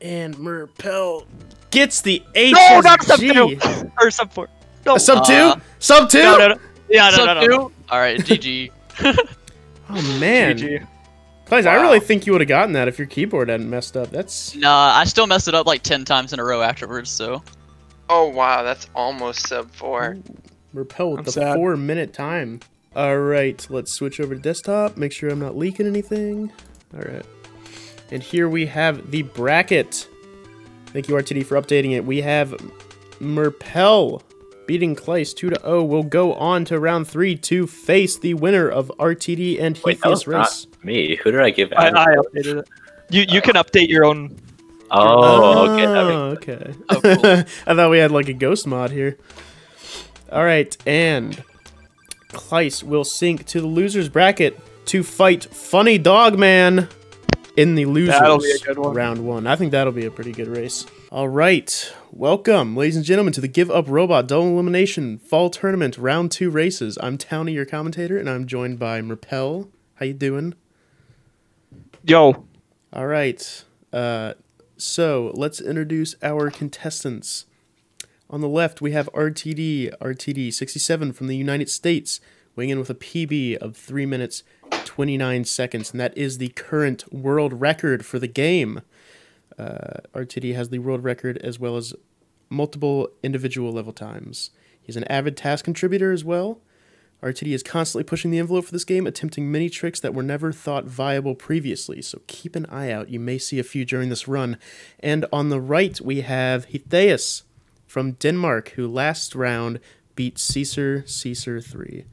S1: And Merpell gets the HSG.
S5: No, not sub two. or sub four. No.
S1: A sub two?
S3: Uh,
S1: sub two?
S5: no, no, no. Yeah, no,
S3: Sub
S5: no, no.
S3: two?
S5: no.
S3: All right, GG.
S1: Oh man,
S5: GG.
S1: Guys, I really think you would have gotten that if your keyboard hadn't messed up. That's
S3: nah, I still messed it up like 10 times in a row afterwards. So
S4: Oh wow, that's almost sub four.
S1: Merpell with
S5: I'm
S1: the
S5: sad.
S1: four minute time. All right, let's switch over to desktop. Make sure I'm not leaking anything. All right, and here we have the bracket. Thank you RTD for updating it. We have Merpell beating Klice 2 to 0. Will go on to round three to face the winner of RTD and
S2: Wait, that
S1: race.
S2: not me. Who did I give?
S5: I, I updated it. You you can update your own
S2: Oh, ah, okay. That makes
S1: okay.
S3: Oh, cool.
S1: I thought we had like a ghost mod here. All right, and Klice will sink to the losers bracket to fight Funny Dog Man in the losers
S5: That'll be a good one.
S1: round one. I think that'll be a pretty good race. All right, welcome, ladies and gentlemen, to the Give Up Robot Double Elimination Fall Tournament Round Two races. I'm Towny, your commentator, and I'm joined by Merpell. How you doing?
S5: Yo,
S1: All right. Uh, so let's introduce our contestants. On the left, we have RTD, RTD 67 from the United States, weighing in with a PB of 3 minutes 29 seconds, and that is the current world record for the game. Uh, RTD has the world record as well as multiple individual level times. He's an avid task contributor as well. RTD is constantly pushing the envelope for this game, attempting many tricks that were never thought viable previously, so keep an eye out. You may see a few during this run. And on the right, we have Hetheis from Denmark, who last round beat Caesar Caesar 3,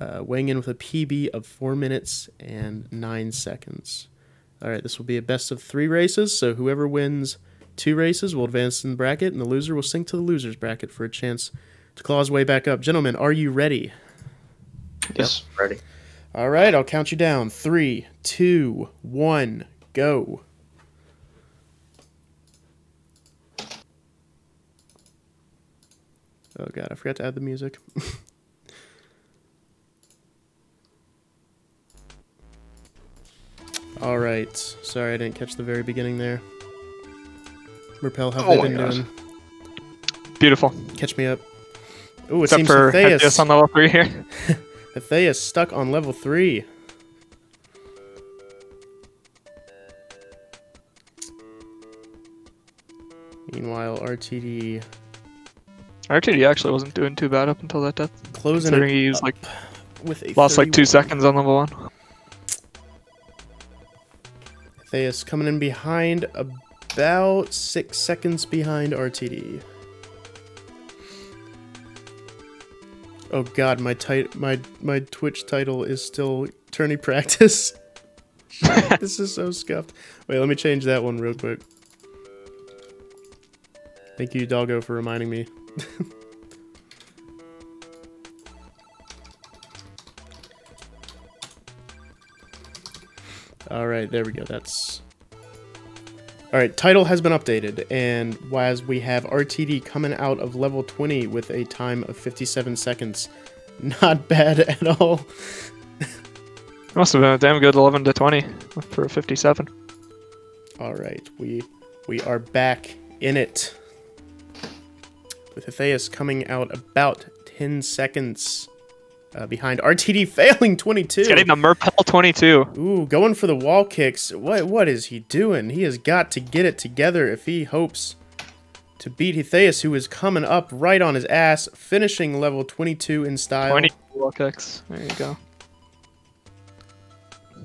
S1: uh, weighing in with a PB of 4 minutes and 9 seconds. All right, this will be a best of three races, so whoever wins two races will advance in the bracket, and the loser will sink to the loser's bracket for a chance to claw his way back up. Gentlemen, are you ready?
S2: Yes, ready.
S1: All right, I'll count you down. Three, two, one, go. Oh god, I forgot to add the music. All right, sorry I didn't catch the very beginning there. Merpell, how have
S5: Oh
S1: they been
S5: gosh.
S1: doing?
S5: beautiful.
S1: Catch me up. Ooh, it
S5: Except
S1: seems
S5: for
S1: Theus,
S5: Hephaestus on level three here.
S1: Theus stuck on level three. Meanwhile, RTD
S5: RTD actually wasn't doing too bad up until that death.
S1: closing
S5: Considering
S1: it
S5: he used like
S1: with a
S5: lost like two seconds on level one.
S1: Theus coming in behind, about six seconds behind RTD. Oh God, my tit- my my Twitch title is still tourney practice. this is so scuffed. Wait, let me change that one real quick. Thank you, Doggo, for reminding me. All right, there we go. That's all right. Title has been updated, and as we have RTD coming out of level 20 with a time of 57 seconds, not bad at all.
S5: Must have been a damn good 11 to 20 for a 57.
S1: All right, we we are back in it with Atheus coming out about 10 seconds uh, behind RTD failing 22.
S5: He's getting the Merpell 22.
S1: Ooh, going for the wall kicks. What what is he doing? He has got to get it together if he hopes to beat Hetheis, who is coming up right on his ass, finishing level 22 in style.
S5: 20 wall kicks. There you go.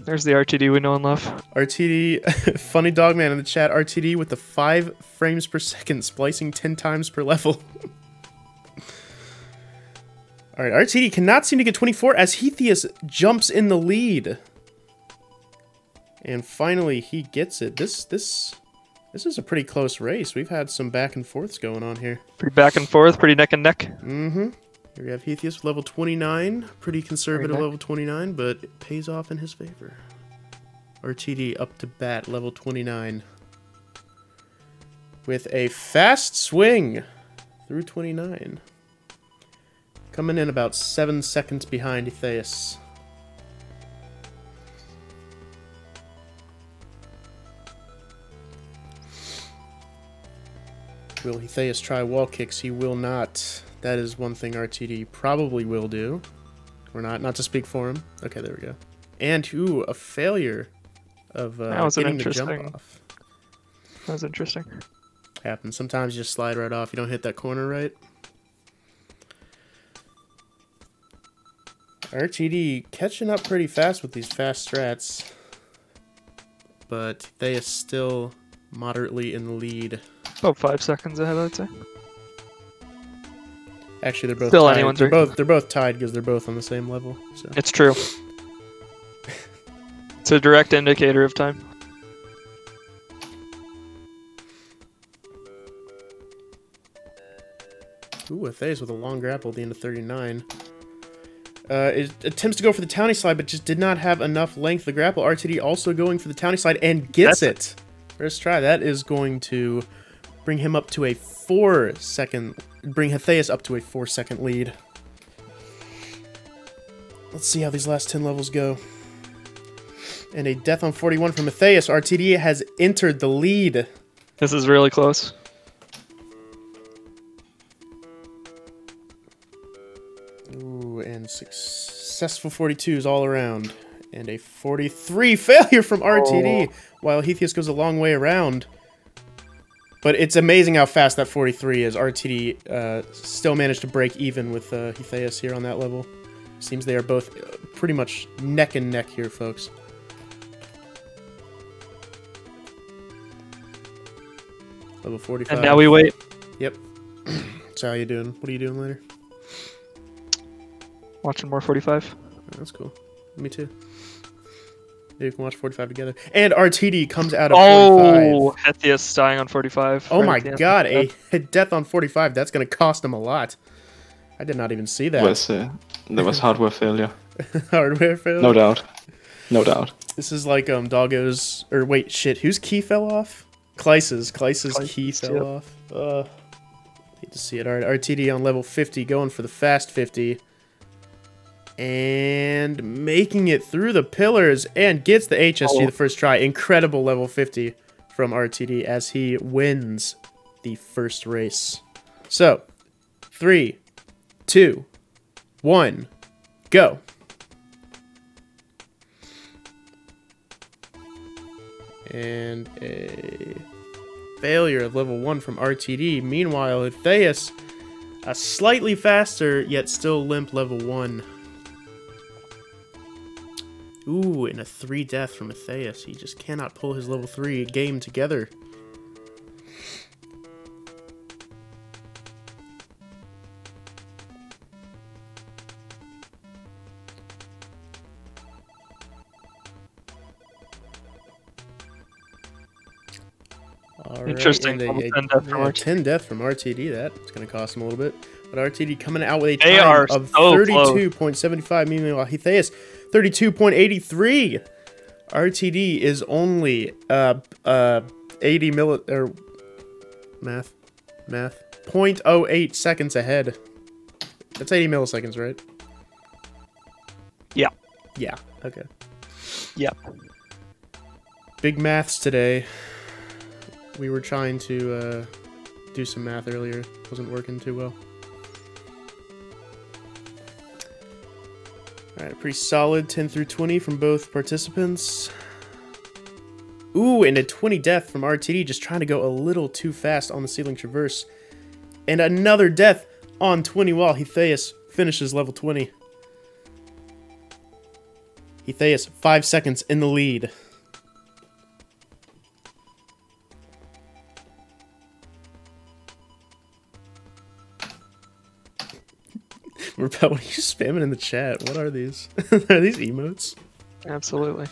S5: There's the RTD we know and love.
S1: RTD, funny dog man in the chat. RTD with the five frames per second, splicing 10 times per level. All right, RTD cannot seem to get 24 as Hetheis jumps in the lead. And finally, he gets it. This this this is a pretty close race. We've had some back and forths going on here.
S5: Pretty back and forth, pretty neck and neck.
S1: Mm-hmm. Here we have Hetheis level 29. Pretty conservative level 29, but it pays off in his favor. RTD up to bat, level 29. With a fast swing through 29. Coming in about 7 seconds behind Etheus. Will Etheus try wall kicks? He will not. That is one thing RTD probably will do. Or not, not to speak for him. Okay, there we go. And, ooh, a failure of uh,
S5: That was
S1: getting the jump
S5: interesting-
S1: off.
S5: That was interesting.
S1: Happens. Sometimes you just slide right off. You don't hit that corner right. RTD catching up pretty fast with these fast strats. But they are still moderately in the lead.
S5: About five seconds ahead, I'd say.
S1: Actually, they're both
S5: still
S1: tied.
S5: anyone's.
S1: They're both they're both tied because they're both on the same level. So.
S5: It's true. it's a direct indicator of time.
S1: Ooh, a Thays with a long grapple at the end of 39. Uh, it attempts to go for the Towny slide, but just did not have enough length. The grapple RTD also going for the Towny slide and gets That's it. First try. That is going to bring him up to a four second bring Hetheis up to a four second lead. Let's see how these last 10 levels go. And a death on 41 from Matthias. RTD has entered the lead.
S5: This is really close.
S1: Ooh, and successful 42s all around. And a 43 failure from RTD, oh. while Hetheis goes a long way around. But it's amazing how fast that 43 is. RTD uh, still managed to break even with uh, Hetheis here on that level. Seems they are both uh, pretty much neck and neck here, folks. Level 45.
S5: And now we wait.
S1: Yep. so how you doing? What are you doing later?
S5: Watching more 45.
S1: Oh, that's cool. Me too. Maybe we can watch 45 together. And RTD comes out of
S5: Oh,
S1: 45.
S5: Hetheis dying on 45.
S1: Oh
S5: right
S1: my
S5: at the end.
S1: god, a, a death on 45. That's going to cost him a lot. I did not even see that.
S6: was uh, there was hardware failure,
S1: Hardware failure?
S6: no doubt, no doubt.
S1: This is like um Doggo's or wait, shit, whose key fell off? Klice's. Klice's key
S5: Klice's,
S1: fell
S5: yep.
S1: off. Uh hate to see it. Alright, RTD on level 50, going for the fast 50. And making it through the pillars and gets the HSG
S5: Oh.
S1: the first try. Incredible level 50 from RTD as he wins the first race. So, three, two, one, go. And a failure of level 1 from RTD. Meanwhile, Theus, a slightly faster, yet still limp level 1. Ooh, and a 3 death from Atheus. He just cannot pull his level 3 game together.
S5: Interesting.
S1: a-
S5: 10 death from
S1: yeah,
S5: RTD.
S1: 10 death from RTD. That's going to cost him a little bit. But RTD coming out with a time of
S5: so
S1: 32.75. Meanwhile, Hetheis, 32.83. RTD is only uh uh 80 milli or math math 0.08 seconds ahead. That's 80 milliseconds, right?
S5: Yeah.
S1: Yeah. Okay.
S5: Yep.
S1: Big maths today. We were trying to uh, do some math earlier. Wasn't working too well. Alright, pretty solid 10 through 20 from both participants. Ooh, and a 20 death from RTD, just trying to go a little too fast on the ceiling traverse. And another death on 20 while Hetheis finishes level 20. Hetheis, 5 seconds in the lead. Merpell, what are you spamming in the chat? What are these? are these emotes?
S5: Absolutely.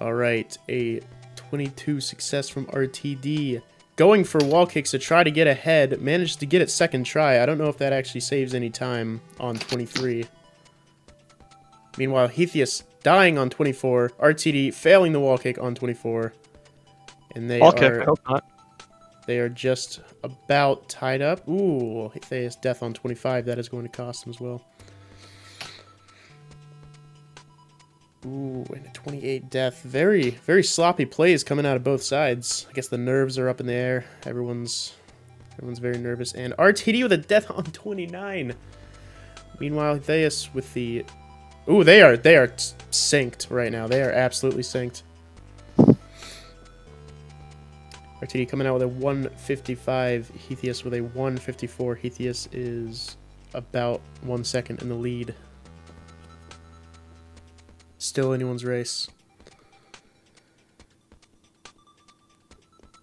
S1: All right, a 22 success from RTD. Going for wall kicks to try to get ahead. Managed to get it second try. I don't know if that actually saves any time on 23. Meanwhile, Hetheis dying on 24. RTD failing the wall kick on 24. And they
S5: I'll
S1: are
S5: kick. I hope not.
S1: They are just about tied up. Ooh, Hetheis death on 25. That is going to cost him as well. Ooh, and a 28 death. Very, very sloppy plays coming out of both sides. I guess the nerves are up in the air. Everyone's everyone's very nervous. And RTD with a death on 29. Meanwhile, Theus with the Ooh, they are they are synced right now. They are absolutely synced. RTD coming out with a 155, Hetheis with a 154. Hetheis is about one second in the lead. Still anyone's race.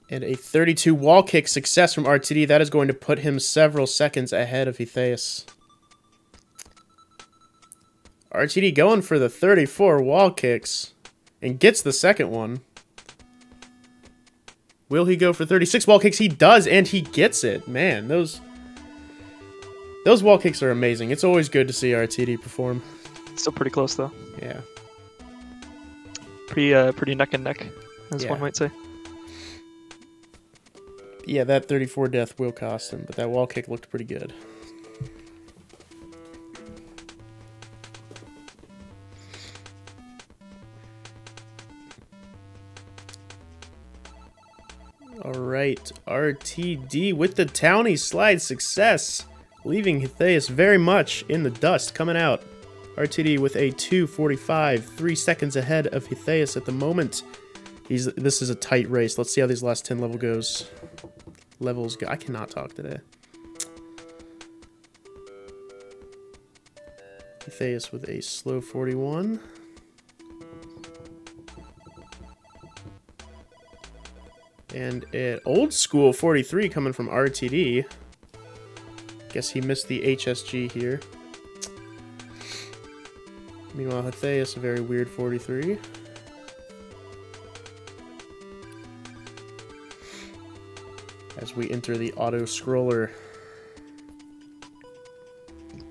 S1: And a 32 wall kick success from RTD. That is going to put him several seconds ahead of Hetheis. RTD going for the 34 wall kicks and gets the second one. Will he go for 36 wall kicks? He does, and he gets it. Man, those Those wall kicks are amazing. It's always good to see RTD perform.
S5: Still pretty close though.
S1: Yeah.
S5: Pretty uh, pretty neck and neck, as
S1: Yeah.
S5: one might say.
S1: Yeah, that 34 death will cost him, but that wall kick looked pretty good. Right, RTD with the Towny slide success, leaving Hetheis very much in the dust coming out. RTD with a 245, three seconds ahead of Hetheis at the moment. He's, this is a tight race. Let's see how these last 10 level goes. Levels go. I cannot talk today. Hetheis with a slow 41. And an old school 43 coming from RTD. Guess he missed the HSG here. Meanwhile, Hetheis, a very weird 43. As we enter the auto scroller.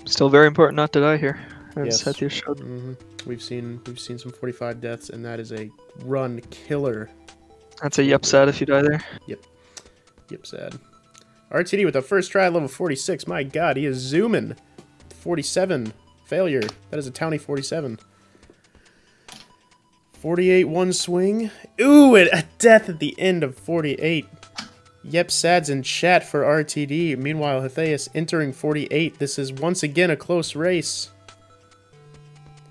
S5: Still very important not to die here.
S1: Yes.
S5: Showed.
S1: hmm We've seen we've seen some 45 deaths, and that is a run killer.
S5: That's a yep sad if you die there.
S1: Yep, Yep sad. RTD with the first try, level 46. My God, he is zooming. 47 failure. That is a Towny 47. 48 one swing. Ooh, and a death at the end of 48. Yep, Sad's in chat for RTD. Meanwhile, Hetheis entering 48. This is once again a close race.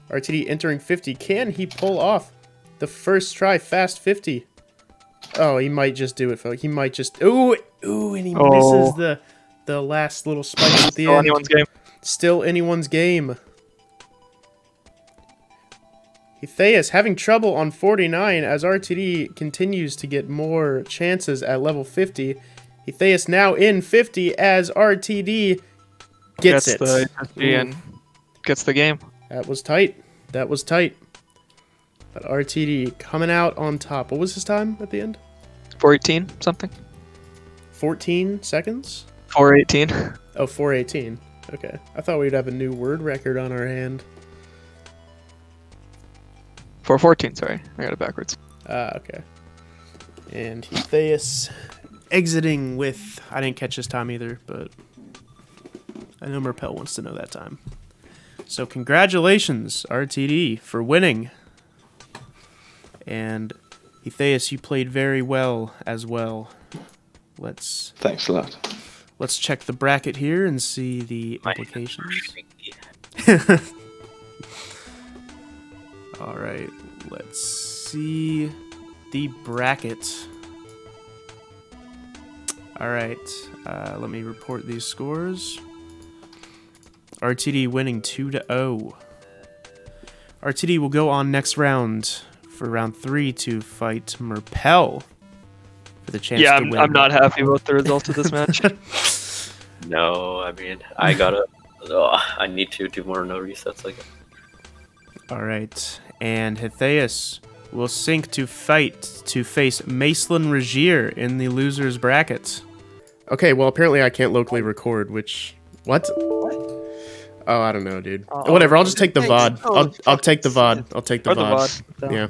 S1: RTD entering 50. Can he pull off the first try fast 50? Oh, he might just do it, folks. He might just. Ooh, ooh, and he
S5: Oh.
S1: misses the the last little spike at the
S5: Still
S1: end.
S5: anyone's game.
S1: Still anyone's game. Hetheis having trouble on 49 as RTD continues to get more chances at level 50. Hetheis now in 50 as RTD gets, it.
S5: the SSG and gets the game.
S1: That was tight. That was tight. But RTD coming out on top. What was his time at the end?
S5: 418 something.
S1: 14 seconds?
S5: 418.
S1: Oh, 418. Okay. I thought we'd have a new word record on our hand.
S5: 414. Sorry, I got it backwards.
S1: Ah, okay. And Hetheis exiting with. I didn't catch his time either, but I know Merpell wants to know that time. So, congratulations, RTD, for winning. And Hetheis, you played very well as well. Let's
S6: Thanks a lot.
S1: let's check the bracket here and see the
S2: My-
S1: implications. All right, let's see the bracket. All right, uh, let me report these scores. RTD winning 2 to 0. RTD will go on next round for round 3 to fight Merpell for the chance
S5: yeah,
S1: to
S5: I'm,
S1: win.
S5: I'm not happy about the results of this match.
S2: No, I mean, I gotta. Oh, I need to do more no resets. Like,
S1: All right, and Hetheis will sink to fight to face Macelin Regier in the losers bracket. Okay, well apparently I can't locally record, which what? Oh, I don't know, dude.
S5: Oh,
S1: Whatever. I'll just take the
S7: thanks.
S1: VOD.
S7: Oh,
S1: I'll I'll take the VOD. I'll take the
S5: or the
S1: VOD.
S5: VOD.
S1: Yeah.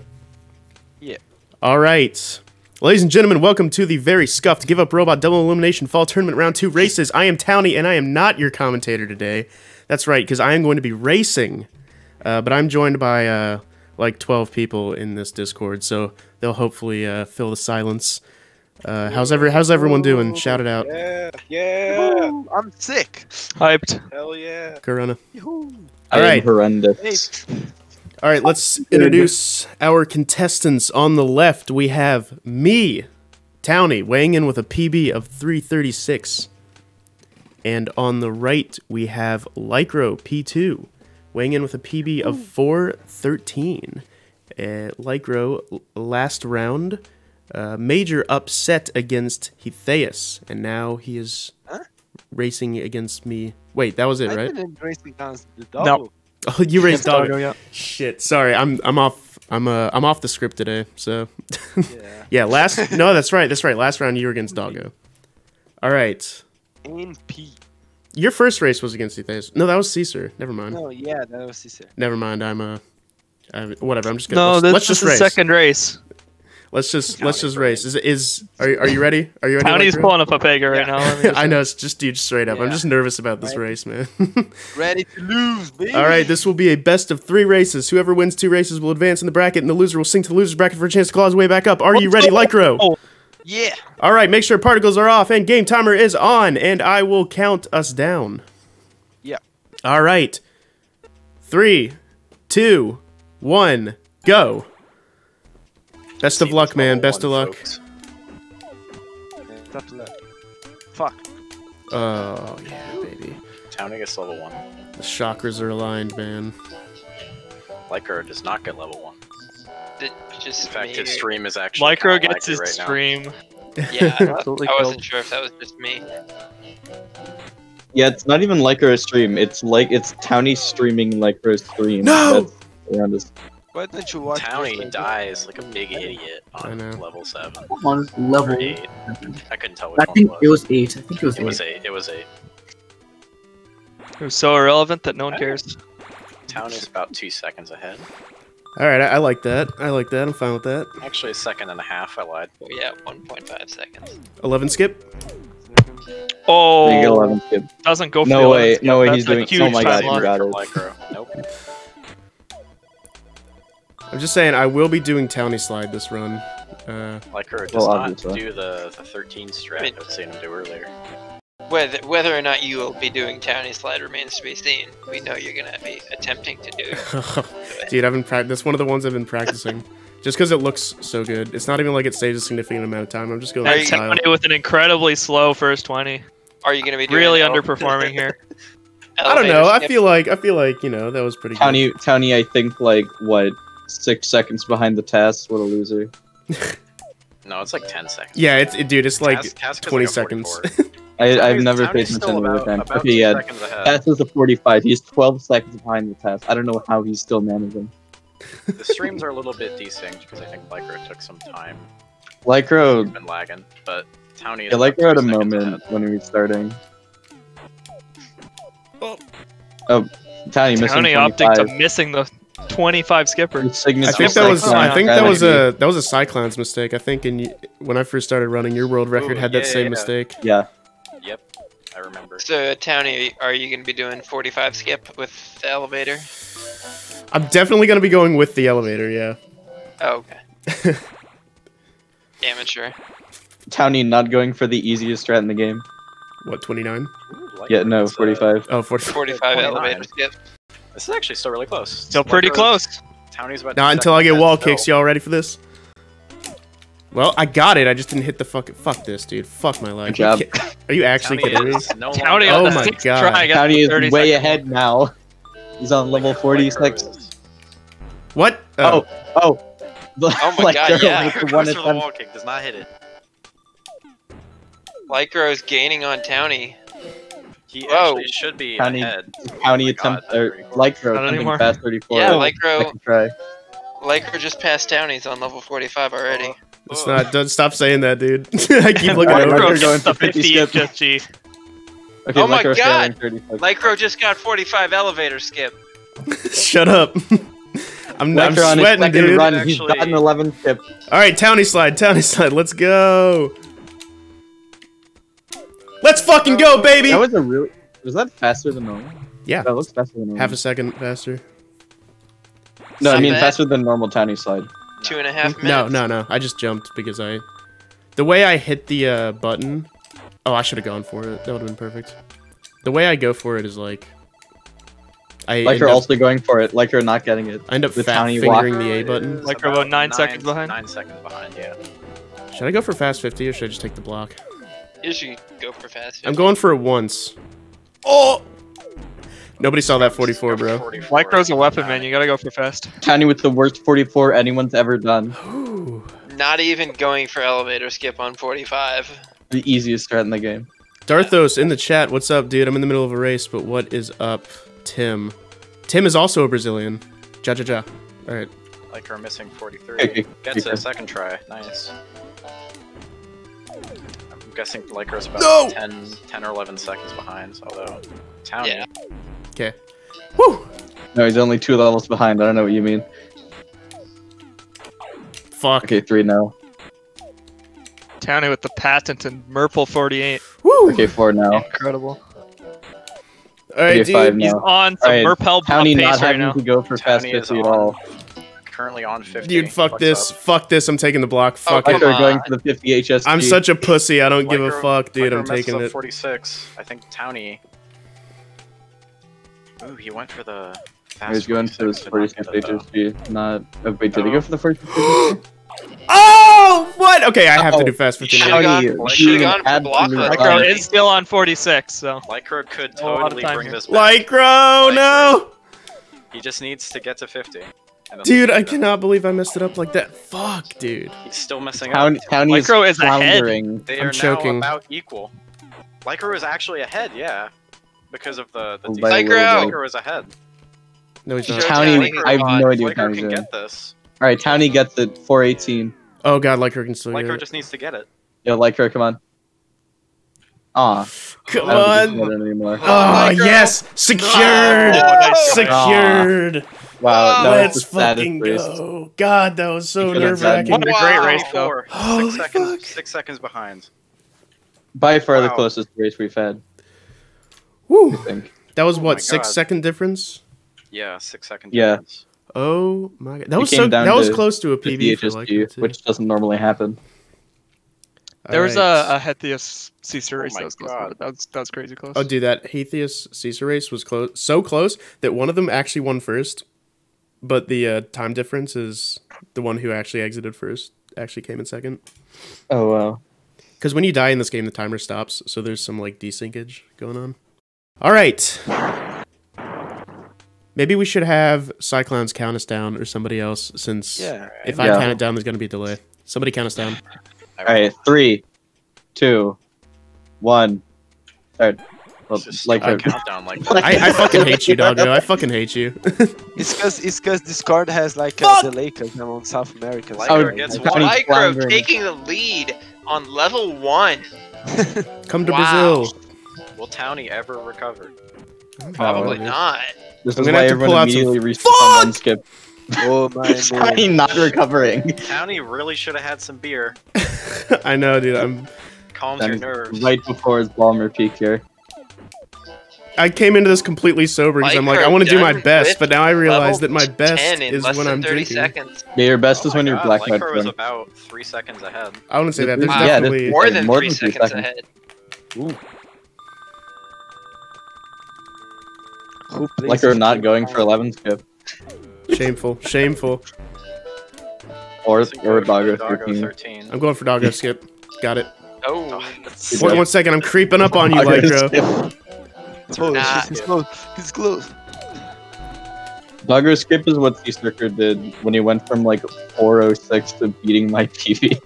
S7: Yeah.
S1: All right. Ladies and gentlemen, welcome to the very scuffed Give Up Robot Double Elimination Fall Tournament Round 2 races. I am Towny, and I am not your commentator today. That's right, because I am going to be racing. Uh, but I'm joined by uh, like 12 people in this Discord, so they'll hopefully uh, fill the silence. Uh, how's every How's everyone doing? Shout it out,
S7: Yeah, yeah. I'm sick.
S5: Hyped.
S7: Hell yeah.
S1: Corona.
S7: Yoo-hoo.
S1: All right.
S6: horrendous.
S7: Hey,
S1: All right, let's introduce our contestants. On the left, we have me, Towny, weighing in with a PB of 336. And on the right, we have LycroP2, weighing in with a PB of 413. Uh, Lycro, last round, uh, major upset against Hetheis, and now he is
S7: Huh?
S1: racing against me. Wait, that was it,
S7: I
S1: right?
S7: didn't race against the double.
S1: Oh, you raced dog.
S5: Doggo, yeah.
S1: Shit, sorry. I'm I'm off. I'm uh I'm off the script today. So
S7: Yeah.
S1: yeah, last no, that's right. That's right. Last round you were against Doggo. All right.
S7: And P.
S1: your first race was against Ethaeus. No, that was Caesar. Never mind.
S7: No, yeah, that was Caesar.
S1: Never mind. I'm uh, I, whatever. I'm just gonna.
S5: No,
S1: let's,
S5: this
S1: let's
S5: is
S1: just
S5: the
S1: race.
S5: second race.
S1: Let's just let's
S2: County
S1: just race. Is is are are you ready? Are you ready?
S5: Towny's
S1: Lycro?
S5: pulling up a Pega right now. let me just
S1: I know it's just dude straight up. I'm just nervous about this
S7: Right.
S1: race, man.
S7: Ready to lose, baby.
S1: All right, this will be a best of three races. Whoever wins two races will advance in the bracket, and the loser will sink to the loser's bracket for a chance to claw his way back up. Are you ready, Lycro?
S7: Yeah.
S1: All right, make sure particles are off and game timer is on, and I will count us down.
S7: Yeah.
S1: All right. Three, two, one, go. Best of luck, man. Best of luck.
S7: Tough luck. Fuck.
S1: Oh, yeah, baby.
S8: Towny gets level 1.
S1: The chakras are aligned, man.
S8: Lycro does not get level 1.
S4: Did just
S8: In fact,
S4: me.
S8: his stream is actually
S5: Lycro
S8: kinda
S5: gets his
S8: right now.
S5: stream.
S4: Yeah, I wasn't sure if that was just me.
S9: Yeah, it's not even Lycro stream. It's like it's Towny streaming Lycro stream.
S1: No!
S9: That's around us.
S7: Why don't you watch
S8: Towny
S7: this,
S8: dies like a big idiot on level 7.
S10: on level.
S8: Or 8. I couldn't tell which
S10: I
S8: one
S10: think
S8: it
S10: it
S8: was.
S10: was eight. I think it was
S8: It was
S10: eight.
S8: It was 8.
S5: It was so irrelevant that no one cares.
S8: Town is about 2 seconds ahead.
S1: All right, I, I like that. I like that. I'm fine with that.
S8: Actually, a second and a half, I lied.
S4: Oh yeah, 1.5 seconds.
S1: 11 skip.
S5: Oh,
S9: You get 11 skip.
S5: doesn't go for
S9: No
S5: the
S9: way,
S5: 11
S9: no way
S5: That's
S9: he's doing-
S5: huge
S9: oh my God, he
S5: lock.
S9: got it.
S8: Lycro. Nope.
S1: I'm just saying, I will be doing Towny Slide this run. Uh,
S8: her, does
S9: Well,
S8: not
S9: obviously.
S8: do the, the 13 strat
S4: Wait.
S8: I was seeing him do earlier.
S4: Whether whether or not you will be doing Towny Slide remains to be seen. We know you're gonna be attempting to do it.
S1: dude, I've been practicing. That's one of the ones I've been practicing. Just because it looks so good. It's not even like it saves a significant amount of time. I'm just going
S4: Are
S1: with
S4: you-
S1: style.
S5: With an incredibly slow first 20.
S4: Are you gonna be doing
S5: Really underperforming here.
S1: I don't know. I feel like I feel like you know that was pretty good.
S9: Towny, Towny, I think like what six seconds behind the task. What a loser.
S8: No, it's like 10 seconds.
S1: Yeah, it's it, dude. It's like
S8: Task- Task
S1: 20
S8: like
S1: seconds.
S9: I, I've never
S8: Towny's
S9: paid
S8: still
S9: attention to the
S8: about-
S9: time.
S8: about
S9: Okay, yeah. Task is a 45. He's 12 seconds behind the task. I don't know how he's still managing.
S8: The streams are a little bit desynced because I think Lycro took some time.
S9: Lycro,
S8: He's been lagging, but Towny is
S9: yeah,
S8: about
S9: Lycro had a moment
S8: ahead.
S9: when we were starting. Oh. oh, Towny missing
S5: Towny opting to
S9: 25.
S5: missing the 25 skipper.
S1: I think that was
S5: Cyclone
S1: I think that was a that was a Cyclowns mistake. I think in when I first started running, your world record
S8: Ooh,
S1: had that
S8: yeah,
S1: same
S8: yeah.
S1: mistake.
S9: Yeah.
S8: Yep, I remember.
S4: So Towny, are you gonna be doing 45 skip with the elevator?
S1: I'm definitely gonna be going with the elevator. Yeah.
S4: Oh, okay. Amateur.
S9: Towny not going for the easiest strat in the game.
S1: What 29?
S8: Ooh, Lycro
S9: Yeah, no,
S8: gets, uh,
S9: 45.
S1: Oh,
S4: 45.
S8: 45
S4: elevator skip.
S8: This is actually still really close.
S5: Still pretty
S8: Lycro's-
S5: close.
S8: Towny's about
S1: Not until I get wall kicks. Y'all ready for this? Well, I got it. I just didn't hit the fucking. Fuck this, dude. Fuck my life.
S9: Good job.
S1: Are you actually
S8: Towny
S1: kidding me?
S8: is no
S5: Towny
S8: longer-
S5: on
S1: Oh my God.
S5: try Towny
S9: is way
S5: second
S9: ahead now. He's on level
S8: Lycro
S9: 46.
S1: What?
S9: Oh, oh.
S4: Oh, oh my God, yeah.
S9: With the
S8: Goes
S9: one
S8: for the wall kick, does not hit it.
S4: Lycro is gaining on Towny.
S8: He
S4: Whoa.
S8: actually should be
S9: Towny-
S8: ahead.
S9: County
S8: Oh my
S9: attempt
S8: God,
S9: or
S8: that's.
S9: Lycro
S5: Not
S9: attempting
S5: anymore.
S9: 34.
S4: Yeah, Lycro,
S9: second try.
S4: Lycro just passed Towny's on level 45 already. Oh.
S1: It's
S8: Oh.
S1: not. Don't stop saying that, dude. I keep looking
S9: Alright,
S1: over.
S9: Lycro
S5: Lycro
S9: going
S5: gets the
S9: for 50
S5: 50
S9: skip.
S5: HSG.
S9: Okay,
S4: Oh my
S9: Lycro's
S4: God!
S9: 35.
S4: Lycro just got 45 elevator skip.
S1: Shut up. I'm, I'm
S9: Lycro on his
S1: sweating,
S9: second
S1: dude.
S9: run,
S8: Actually-
S9: he's gotten 11 skip.
S1: All right, Towny slide, Towny slide. Let's go. Let's fucking go, baby.
S9: That was a really. Was that faster than normal?
S1: Yeah.
S9: That looks faster than normal.
S1: Half a second faster.
S9: no, I mean
S4: bad.
S9: faster than normal tiny slide.
S4: Two and a half minutes.
S1: No, no, no. I just jumped because I. The way I hit the uh, button. Oh, I should have gone for it. That would have been perfect. The way I go for it is like. I end
S9: Like
S1: up,
S9: also going for it. Like you're not getting it.
S1: I end up
S9: the
S1: fat
S9: townie
S1: fingering
S9: walk.
S1: the A button.
S5: Like we're about nine seconds behind?
S8: Nine seconds behind, yeah.
S1: Should I go for fast 50 or should I just take the block?
S4: You should go for fast.
S1: I'm going for it once. Oh! Nobody saw that 44, bro.
S8: 44.
S5: Lycro's a weapon, man. You gotta go for fast.
S9: Tiny with the worst 44 anyone's ever done.
S1: Ooh.
S4: Not even going for elevator skip on 45.
S9: The easiest strat in the game.
S1: Darthos in the chat. What's up, dude? I'm in the middle of a race, but what is up, Tim? Tim is also a Brazilian. Ja ja ja. All right.
S8: Lycro missing 43. Gets a second try. Nice. I'm guessing Lycro's about
S1: No!
S8: 10, 10 or 11 seconds behind, although Towny,
S4: Yeah.
S1: Okay. Woo!
S9: No, he's only two levels behind. I don't know what you mean.
S1: Fuck.
S9: Okay, three now.
S5: Towny with the patent and Merpell 48.
S1: Woo!
S9: Okay, four now.
S5: Incredible.
S1: Alright,
S9: Okay, five
S1: dude.
S5: He's
S9: now.
S5: on some
S9: Alright, Merpell
S5: Towny
S9: not
S5: right
S9: having
S5: now.
S9: to go for fast
S8: Towny is
S9: 50 at
S8: on
S9: all.
S8: Currently on 50.
S1: Dude, fuck
S8: What's
S1: this.
S8: up?
S1: Fuck this. I'm taking the block. Oh, fuck
S4: come
S1: it.
S9: Lycro
S4: on.
S9: going for the 50 HSG.
S1: I'm such a pussy. I don't give a fuck, dude.
S8: Lycro
S1: I'm taking it.
S8: 46. I think Towny. Ooh, he went for the. Fast
S9: He's going for this
S8: 46,
S9: 46
S8: did not
S9: HSG. Not. Oh, wait, did he
S8: Oh.
S9: go for the 46 HSG?
S1: Oh! What? Okay, I have to
S9: Uh-oh.
S1: do fast 15
S4: Should've
S1: minutes.
S4: gone-
S9: Towny,
S4: should've
S9: you
S4: gone for
S9: had
S4: block
S9: to
S4: that.
S5: Lycro
S9: on.
S5: is still on 46, so.
S8: though. Lycro could
S5: A lot of
S8: totally bring
S5: here.
S8: this back.
S1: Lycro, no!
S8: He just needs to get to 50. And then
S1: Dude, I
S8: be done.
S1: cannot believe I messed it up like that. Fuck, dude.
S8: He's still messing
S9: Town,
S8: up.
S9: Towny is
S5: Lycro is ahead.
S9: floundering.
S8: They
S1: I'm
S8: are
S1: choking.
S8: now about equal. Lycro is actually ahead, yeah. Because of the. the
S9: By a
S8: decent-
S4: little bit.
S8: Lycro is ahead.
S1: No, he's not.
S4: Sure.
S9: Towny,
S4: Lycro
S9: I have no idea what
S8: Lycro
S9: Towny's
S8: can
S9: doing.
S8: get this.
S9: Alright, Towny gets it. 418.
S1: Oh god, Lycro can still get
S8: Lycro
S1: it.
S8: just needs to get it.
S9: Yo, Lycro, come on. Aw.
S1: Come
S9: I don't think
S1: on!
S9: he's got it anymore.
S1: Ah, oh,
S4: Lycro.
S1: yes! Secured!
S4: No!
S1: Secured!
S9: Wow, that
S1: Let's
S9: was the saddest
S1: fucking
S9: race.
S1: go. God, that was so
S9: You could've done
S1: nerve wracking.
S5: What a great race, though.
S1: Holy
S8: Six seconds,
S1: fuck.
S8: six seconds behind.
S9: By far the closest race we've had, I
S1: Woo! That was
S8: Oh
S1: what,
S8: my
S1: six
S8: God.
S1: second difference?
S8: Yeah, six seconds.
S9: Yeah.
S8: difference.
S1: Oh my god. That
S9: It
S1: was so
S9: down
S1: that was close to a PB for
S9: HSG,
S1: Lycro, too.
S9: which doesn't normally happen.
S5: There was
S1: Alright.
S5: a, a Hetheis Caesar
S8: Oh
S5: race
S8: my
S5: that was close.
S8: God.
S5: but That was, that was crazy close.
S1: Oh, dude, that Hetheis Caesar race was close, so close that one of them actually won first, but the uh, time difference is the one who actually exited first actually came in second.
S9: Oh wow.
S1: Because when you die in this game, the timer stops, so there's some like desyncage going on. All right, maybe we should have Cyclowns count us down or somebody else, since
S7: Yeah.
S1: if I
S9: Yeah.
S1: count it down, there's gonna be a delay. Somebody count us down.
S9: All right, three, two, one. Start. Well,
S8: just
S9: like
S8: a
S9: a-
S8: countdown like
S1: I, I fucking hate you, doggo. I fucking hate you.
S7: It's because it's because Discord has like uh, the Lakers and on South America. so-
S8: Lycro
S9: Oh,
S8: gets one.
S4: Lycro taking the lead on level one.
S1: Come to
S4: Wow.
S1: Brazil.
S8: Will Towny ever recover?
S4: Probably
S1: Oh,
S4: not.
S9: This
S1: I'm
S9: is
S1: gonna
S9: why
S1: have to pull
S9: everyone
S1: out some-
S9: immediately resets on skip.
S7: Oh my
S9: Tiny
S7: man.
S9: not recovering.
S8: Towny really should have had some beer.
S1: I know, dude. I'm.
S8: Calms your nerves.
S9: right before his Ballmer peak here.
S1: I came into this completely sober because I'm like, I want to do my best, but now I realize that my best
S4: 10 in
S1: is when I'm
S4: 30
S1: drinking.
S4: seconds.
S9: Yeah, your best is
S8: Oh
S9: when
S8: my
S9: you're
S8: God,
S9: black
S8: Lycro is
S9: card.
S8: about three seconds ahead.
S1: I wouldn't say that. There's
S4: Wow.
S9: Yeah,
S1: definitely
S4: More than
S9: More
S4: three
S9: than three
S4: seconds
S9: seconds.
S4: ahead.
S7: Who plays
S9: Like we're not going for 11 skip.
S1: shameful, shameful.
S9: Or, or Doggo
S8: Doggo
S9: 13.
S8: 13.
S1: I'm going for doggo skip. Got it.
S4: Oh, oh
S8: that's-
S1: One, one second, I'm creeping up on you,
S9: Doggo
S1: Lycro.
S9: skip.
S7: Oh,
S4: Nah.
S7: shit, he's close. He's close.
S9: Doggo skip is what Sea Circuit did when he went from like 406 to beating my TV.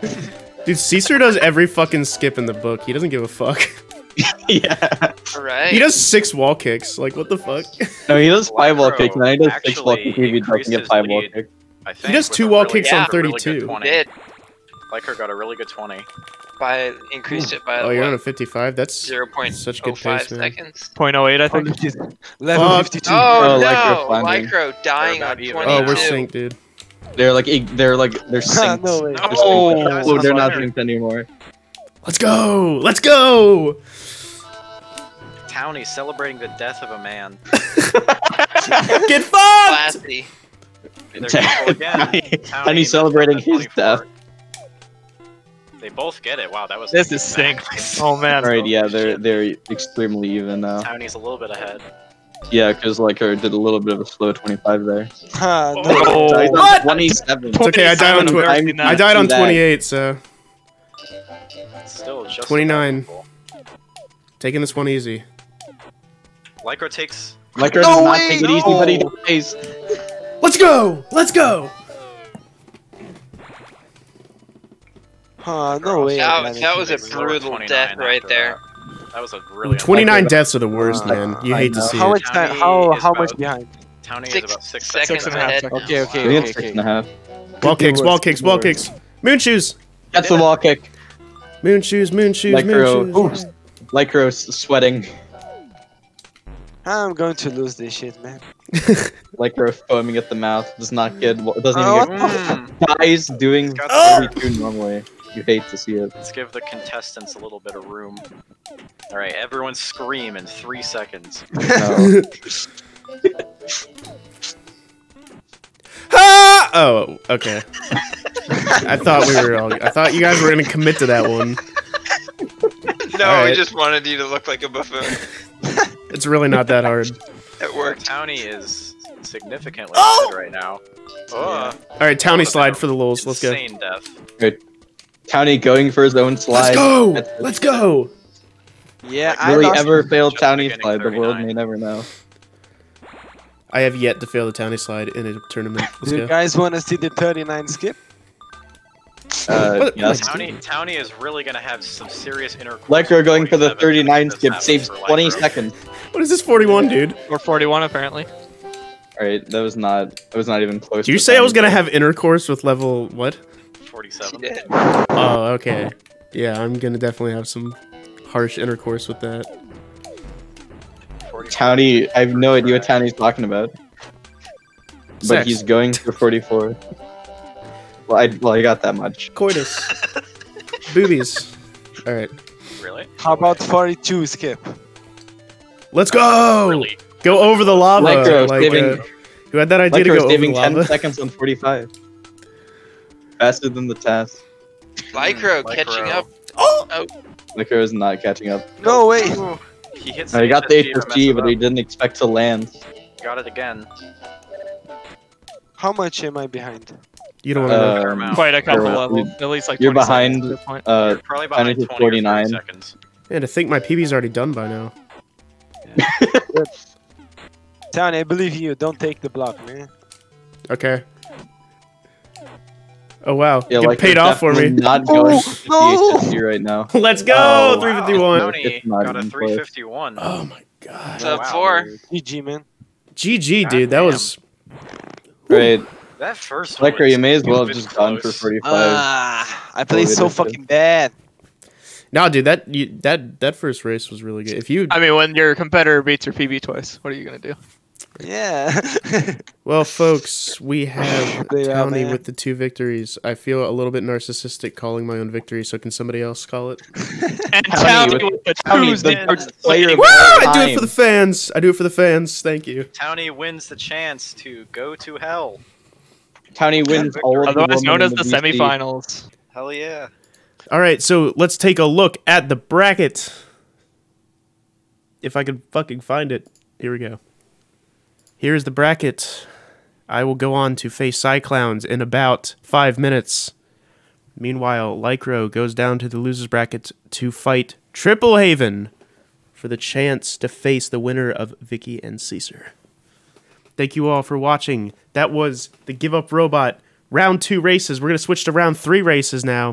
S1: Dude, Caesar does every fucking skip in the book. He doesn't give a fuck.
S9: yeah.
S4: right.
S1: He does six wall kicks. Like, what the fuck?
S9: No, he does five wall
S8: kicks,
S9: kick, and then he does six wall kicks if he doesn't
S8: increased
S9: get five wall
S8: lead.
S9: kick.
S8: I think
S1: does two wall
S8: really-
S1: kicks
S4: on
S8: a really good
S1: 32.
S8: 20.
S4: did
S8: Lycro got a really good 20.
S4: By increased it by
S1: Oh, you're on a 55? That's
S4: 0.05
S1: such good oh pace, man.
S4: seconds.
S5: 0.08, I
S7: Oh,
S5: think.
S7: he's level
S1: Fuck.
S7: 52.
S4: Oh,
S9: Oh,
S4: no,
S9: Lycro.
S4: Lycro dying on
S8: about
S4: 22.
S1: Oh, we're synced, dude.
S9: They're like they're like they're synced.
S7: no
S9: They're synced.
S8: Oh,
S9: oh, they're not synced anymore.
S1: Let's go! Let's go!
S8: Towny celebrating the death of a man.
S1: Get fucked!
S4: Classy.
S8: There you go again.
S9: And
S8: Towny
S9: he's celebrating his death.
S8: They both get it. Wow, that was.
S5: This is sync. Oh man.
S9: Alright, yeah, they're they're extremely even now.
S8: Towny's a little bit ahead.
S9: Yeah, because like her did a little bit of a slow 25 there.
S7: No.
S5: Oh.
S9: Died on
S1: What?
S9: 27.
S1: It's okay, I died on
S5: 27,
S1: twi-
S5: I'm
S9: I'm-
S1: I died on 28, so
S8: Still just
S1: 29.
S8: about
S1: taking this one easy.
S8: Lycro takes.
S9: Like
S7: No
S9: does not
S7: way,
S9: take it easy,
S7: no.
S9: but he dies.
S1: Let's go! Let's go!
S7: No way.
S4: That-
S7: Atlantic.
S4: that was a brutal death right there.
S8: That. That was a really.
S1: 29 deaths are the worst,
S7: Uh,
S1: man. You
S9: I
S1: hate to
S9: know.
S1: see
S7: How
S1: it.
S7: much time?
S8: Towny
S7: how much
S8: about-
S7: behind?
S8: Towny is about six
S4: seconds
S8: seconds
S5: and a half
S4: ahead.
S5: seconds.
S7: Okay, okay,
S9: think
S7: okay,
S9: it's
S7: okay.
S9: and a half.
S1: Wall kicks, wall kicks, wall kicks. Moon shoes!
S9: That's the wall kick.
S1: Moon shoes, moon shoes,
S9: Lycro,
S1: moon shoes.
S9: Lycro sweating.
S7: I'm going to lose this shit, man.
S9: Lycro foaming at the mouth. Does not get. Doesn't
S7: Oh,
S9: even
S7: what
S8: Mm,
S9: get. Dies doing
S8: Got
S1: Oh!
S9: 32 normally. You hate to see it.
S8: let's give the contestants a little bit of room. All right, everyone scream in three seconds.
S9: No.
S1: Ah! Oh, okay. I thought we were all. I thought you guys were gonna commit to that one.
S4: No,
S1: Alright.
S4: we just wanted you to look like a buffoon.
S1: It's really not that hard.
S4: It worked.
S8: Towny is significantly
S1: Oh!
S8: right now.
S4: Oh,
S1: All right, Towny slide for the lulz. Let's go.
S8: Insane death.
S9: Towny going for his own slide.
S1: Let's go. Let's go.
S7: Yeah, I
S9: Will he ever fail
S8: Just
S9: Towny
S8: beginning
S9: slide? The world may never know.
S1: I have yet to fail the Towny slide in a tournament. Let's
S7: Do you
S1: go.
S7: guys want to see the 39 skip?
S9: Uh,
S1: What-
S9: yes.
S8: Towny, Towny is really gonna have some serious intercourse.
S9: Lycro going for the 39 skip saves 20
S8: Lycro.
S9: seconds.
S1: What is this 41, dude?
S5: Or 41 apparently.
S9: Alright, that was not. That was not even close.
S1: Did you say I was
S9: Towny.
S1: gonna have intercourse with level what?
S8: 47.
S1: Oh, okay. Yeah, I'm gonna definitely have some harsh intercourse with that.
S8: 47.
S9: Towny? I have no idea what Towny's talking about. But
S1: Sex.
S9: he's going for 44. Well, I well, I got that much.
S1: Coitus. Boobies. All right,
S8: Really?
S7: How about 42 skip?
S1: let's go.
S8: Really?
S1: Go over the lava.
S9: Lycro
S1: like,
S9: saving,
S1: uh, who had that idea
S9: Lycro
S1: to go over the
S9: saving 10 seconds on 45. Faster than the task.
S4: Lycro
S8: Lycro.
S4: catching up.
S1: Oh,
S9: Lycro is not catching up.
S7: No way.
S8: He hits
S9: I got the
S8: to
S9: HSG, but he didn't expect to land.
S8: Got it again.
S7: How much am I behind?
S1: you don't want to know.
S8: Fair.
S5: Quite a couple
S9: You're-
S5: levels. At least like
S9: you're
S5: 20 seconds
S9: behind,
S5: at this.
S9: Uh,
S8: You're probably behind
S9: Towny's
S8: 20
S9: at
S8: or 30
S9: 49.
S8: seconds.
S1: Man, to think my PB's already done by now.
S7: Town, I believe you. Don't take the block, man.
S1: Okay. Oh wow,
S9: yeah,
S1: Getting
S9: Lycro's
S1: paid off for me.
S9: Not going
S7: Oh,
S9: for
S7: no.
S9: the HSG right now.
S1: Let's go,
S9: Oh, wow.
S1: 351.
S9: Towny
S8: got a 351.
S1: Oh my god.
S4: Sub
S8: wow.
S4: four.
S7: GG, man.
S1: GG, dude. That was
S9: Great.
S8: That first one.
S9: Lycro, you may as well have
S8: stupid
S9: just gone for 45.
S7: Ah, I play
S9: Oh,
S7: so fucking bad.
S1: no, dude. That you, that that first race was really good. If you
S5: I mean, when your competitor beats your PB twice, what are you gonna do?
S7: Yeah.
S1: Well, folks, we have
S7: They are,
S1: with the two victories. I feel a little bit narcissistic calling my own victory, so can somebody else call it?
S5: And
S9: Towny
S5: Towny
S9: with-
S5: with the Towny,
S9: the player of
S1: Woo!
S9: all
S1: I do it for the fans. I do it for the fans. Thank you.
S8: Towny wins the chance to go to hell.
S9: Towny wins all of the
S5: Otherwise known as
S9: in
S5: the
S9: VC.
S5: semifinals.
S8: Hell yeah.
S1: All right, so let's take a look at the bracket. If I can fucking find it. Here we go. Here's the bracket. I will go on to face Cyclowns in about five minutes. Meanwhile, Lycro goes down to the losers bracket to fight Triple Haven for the chance to face the winner of Vicckeey and Caesar. Thank you all for watching. That was the Give Up Robot round two races. We're going to switch to round three races now.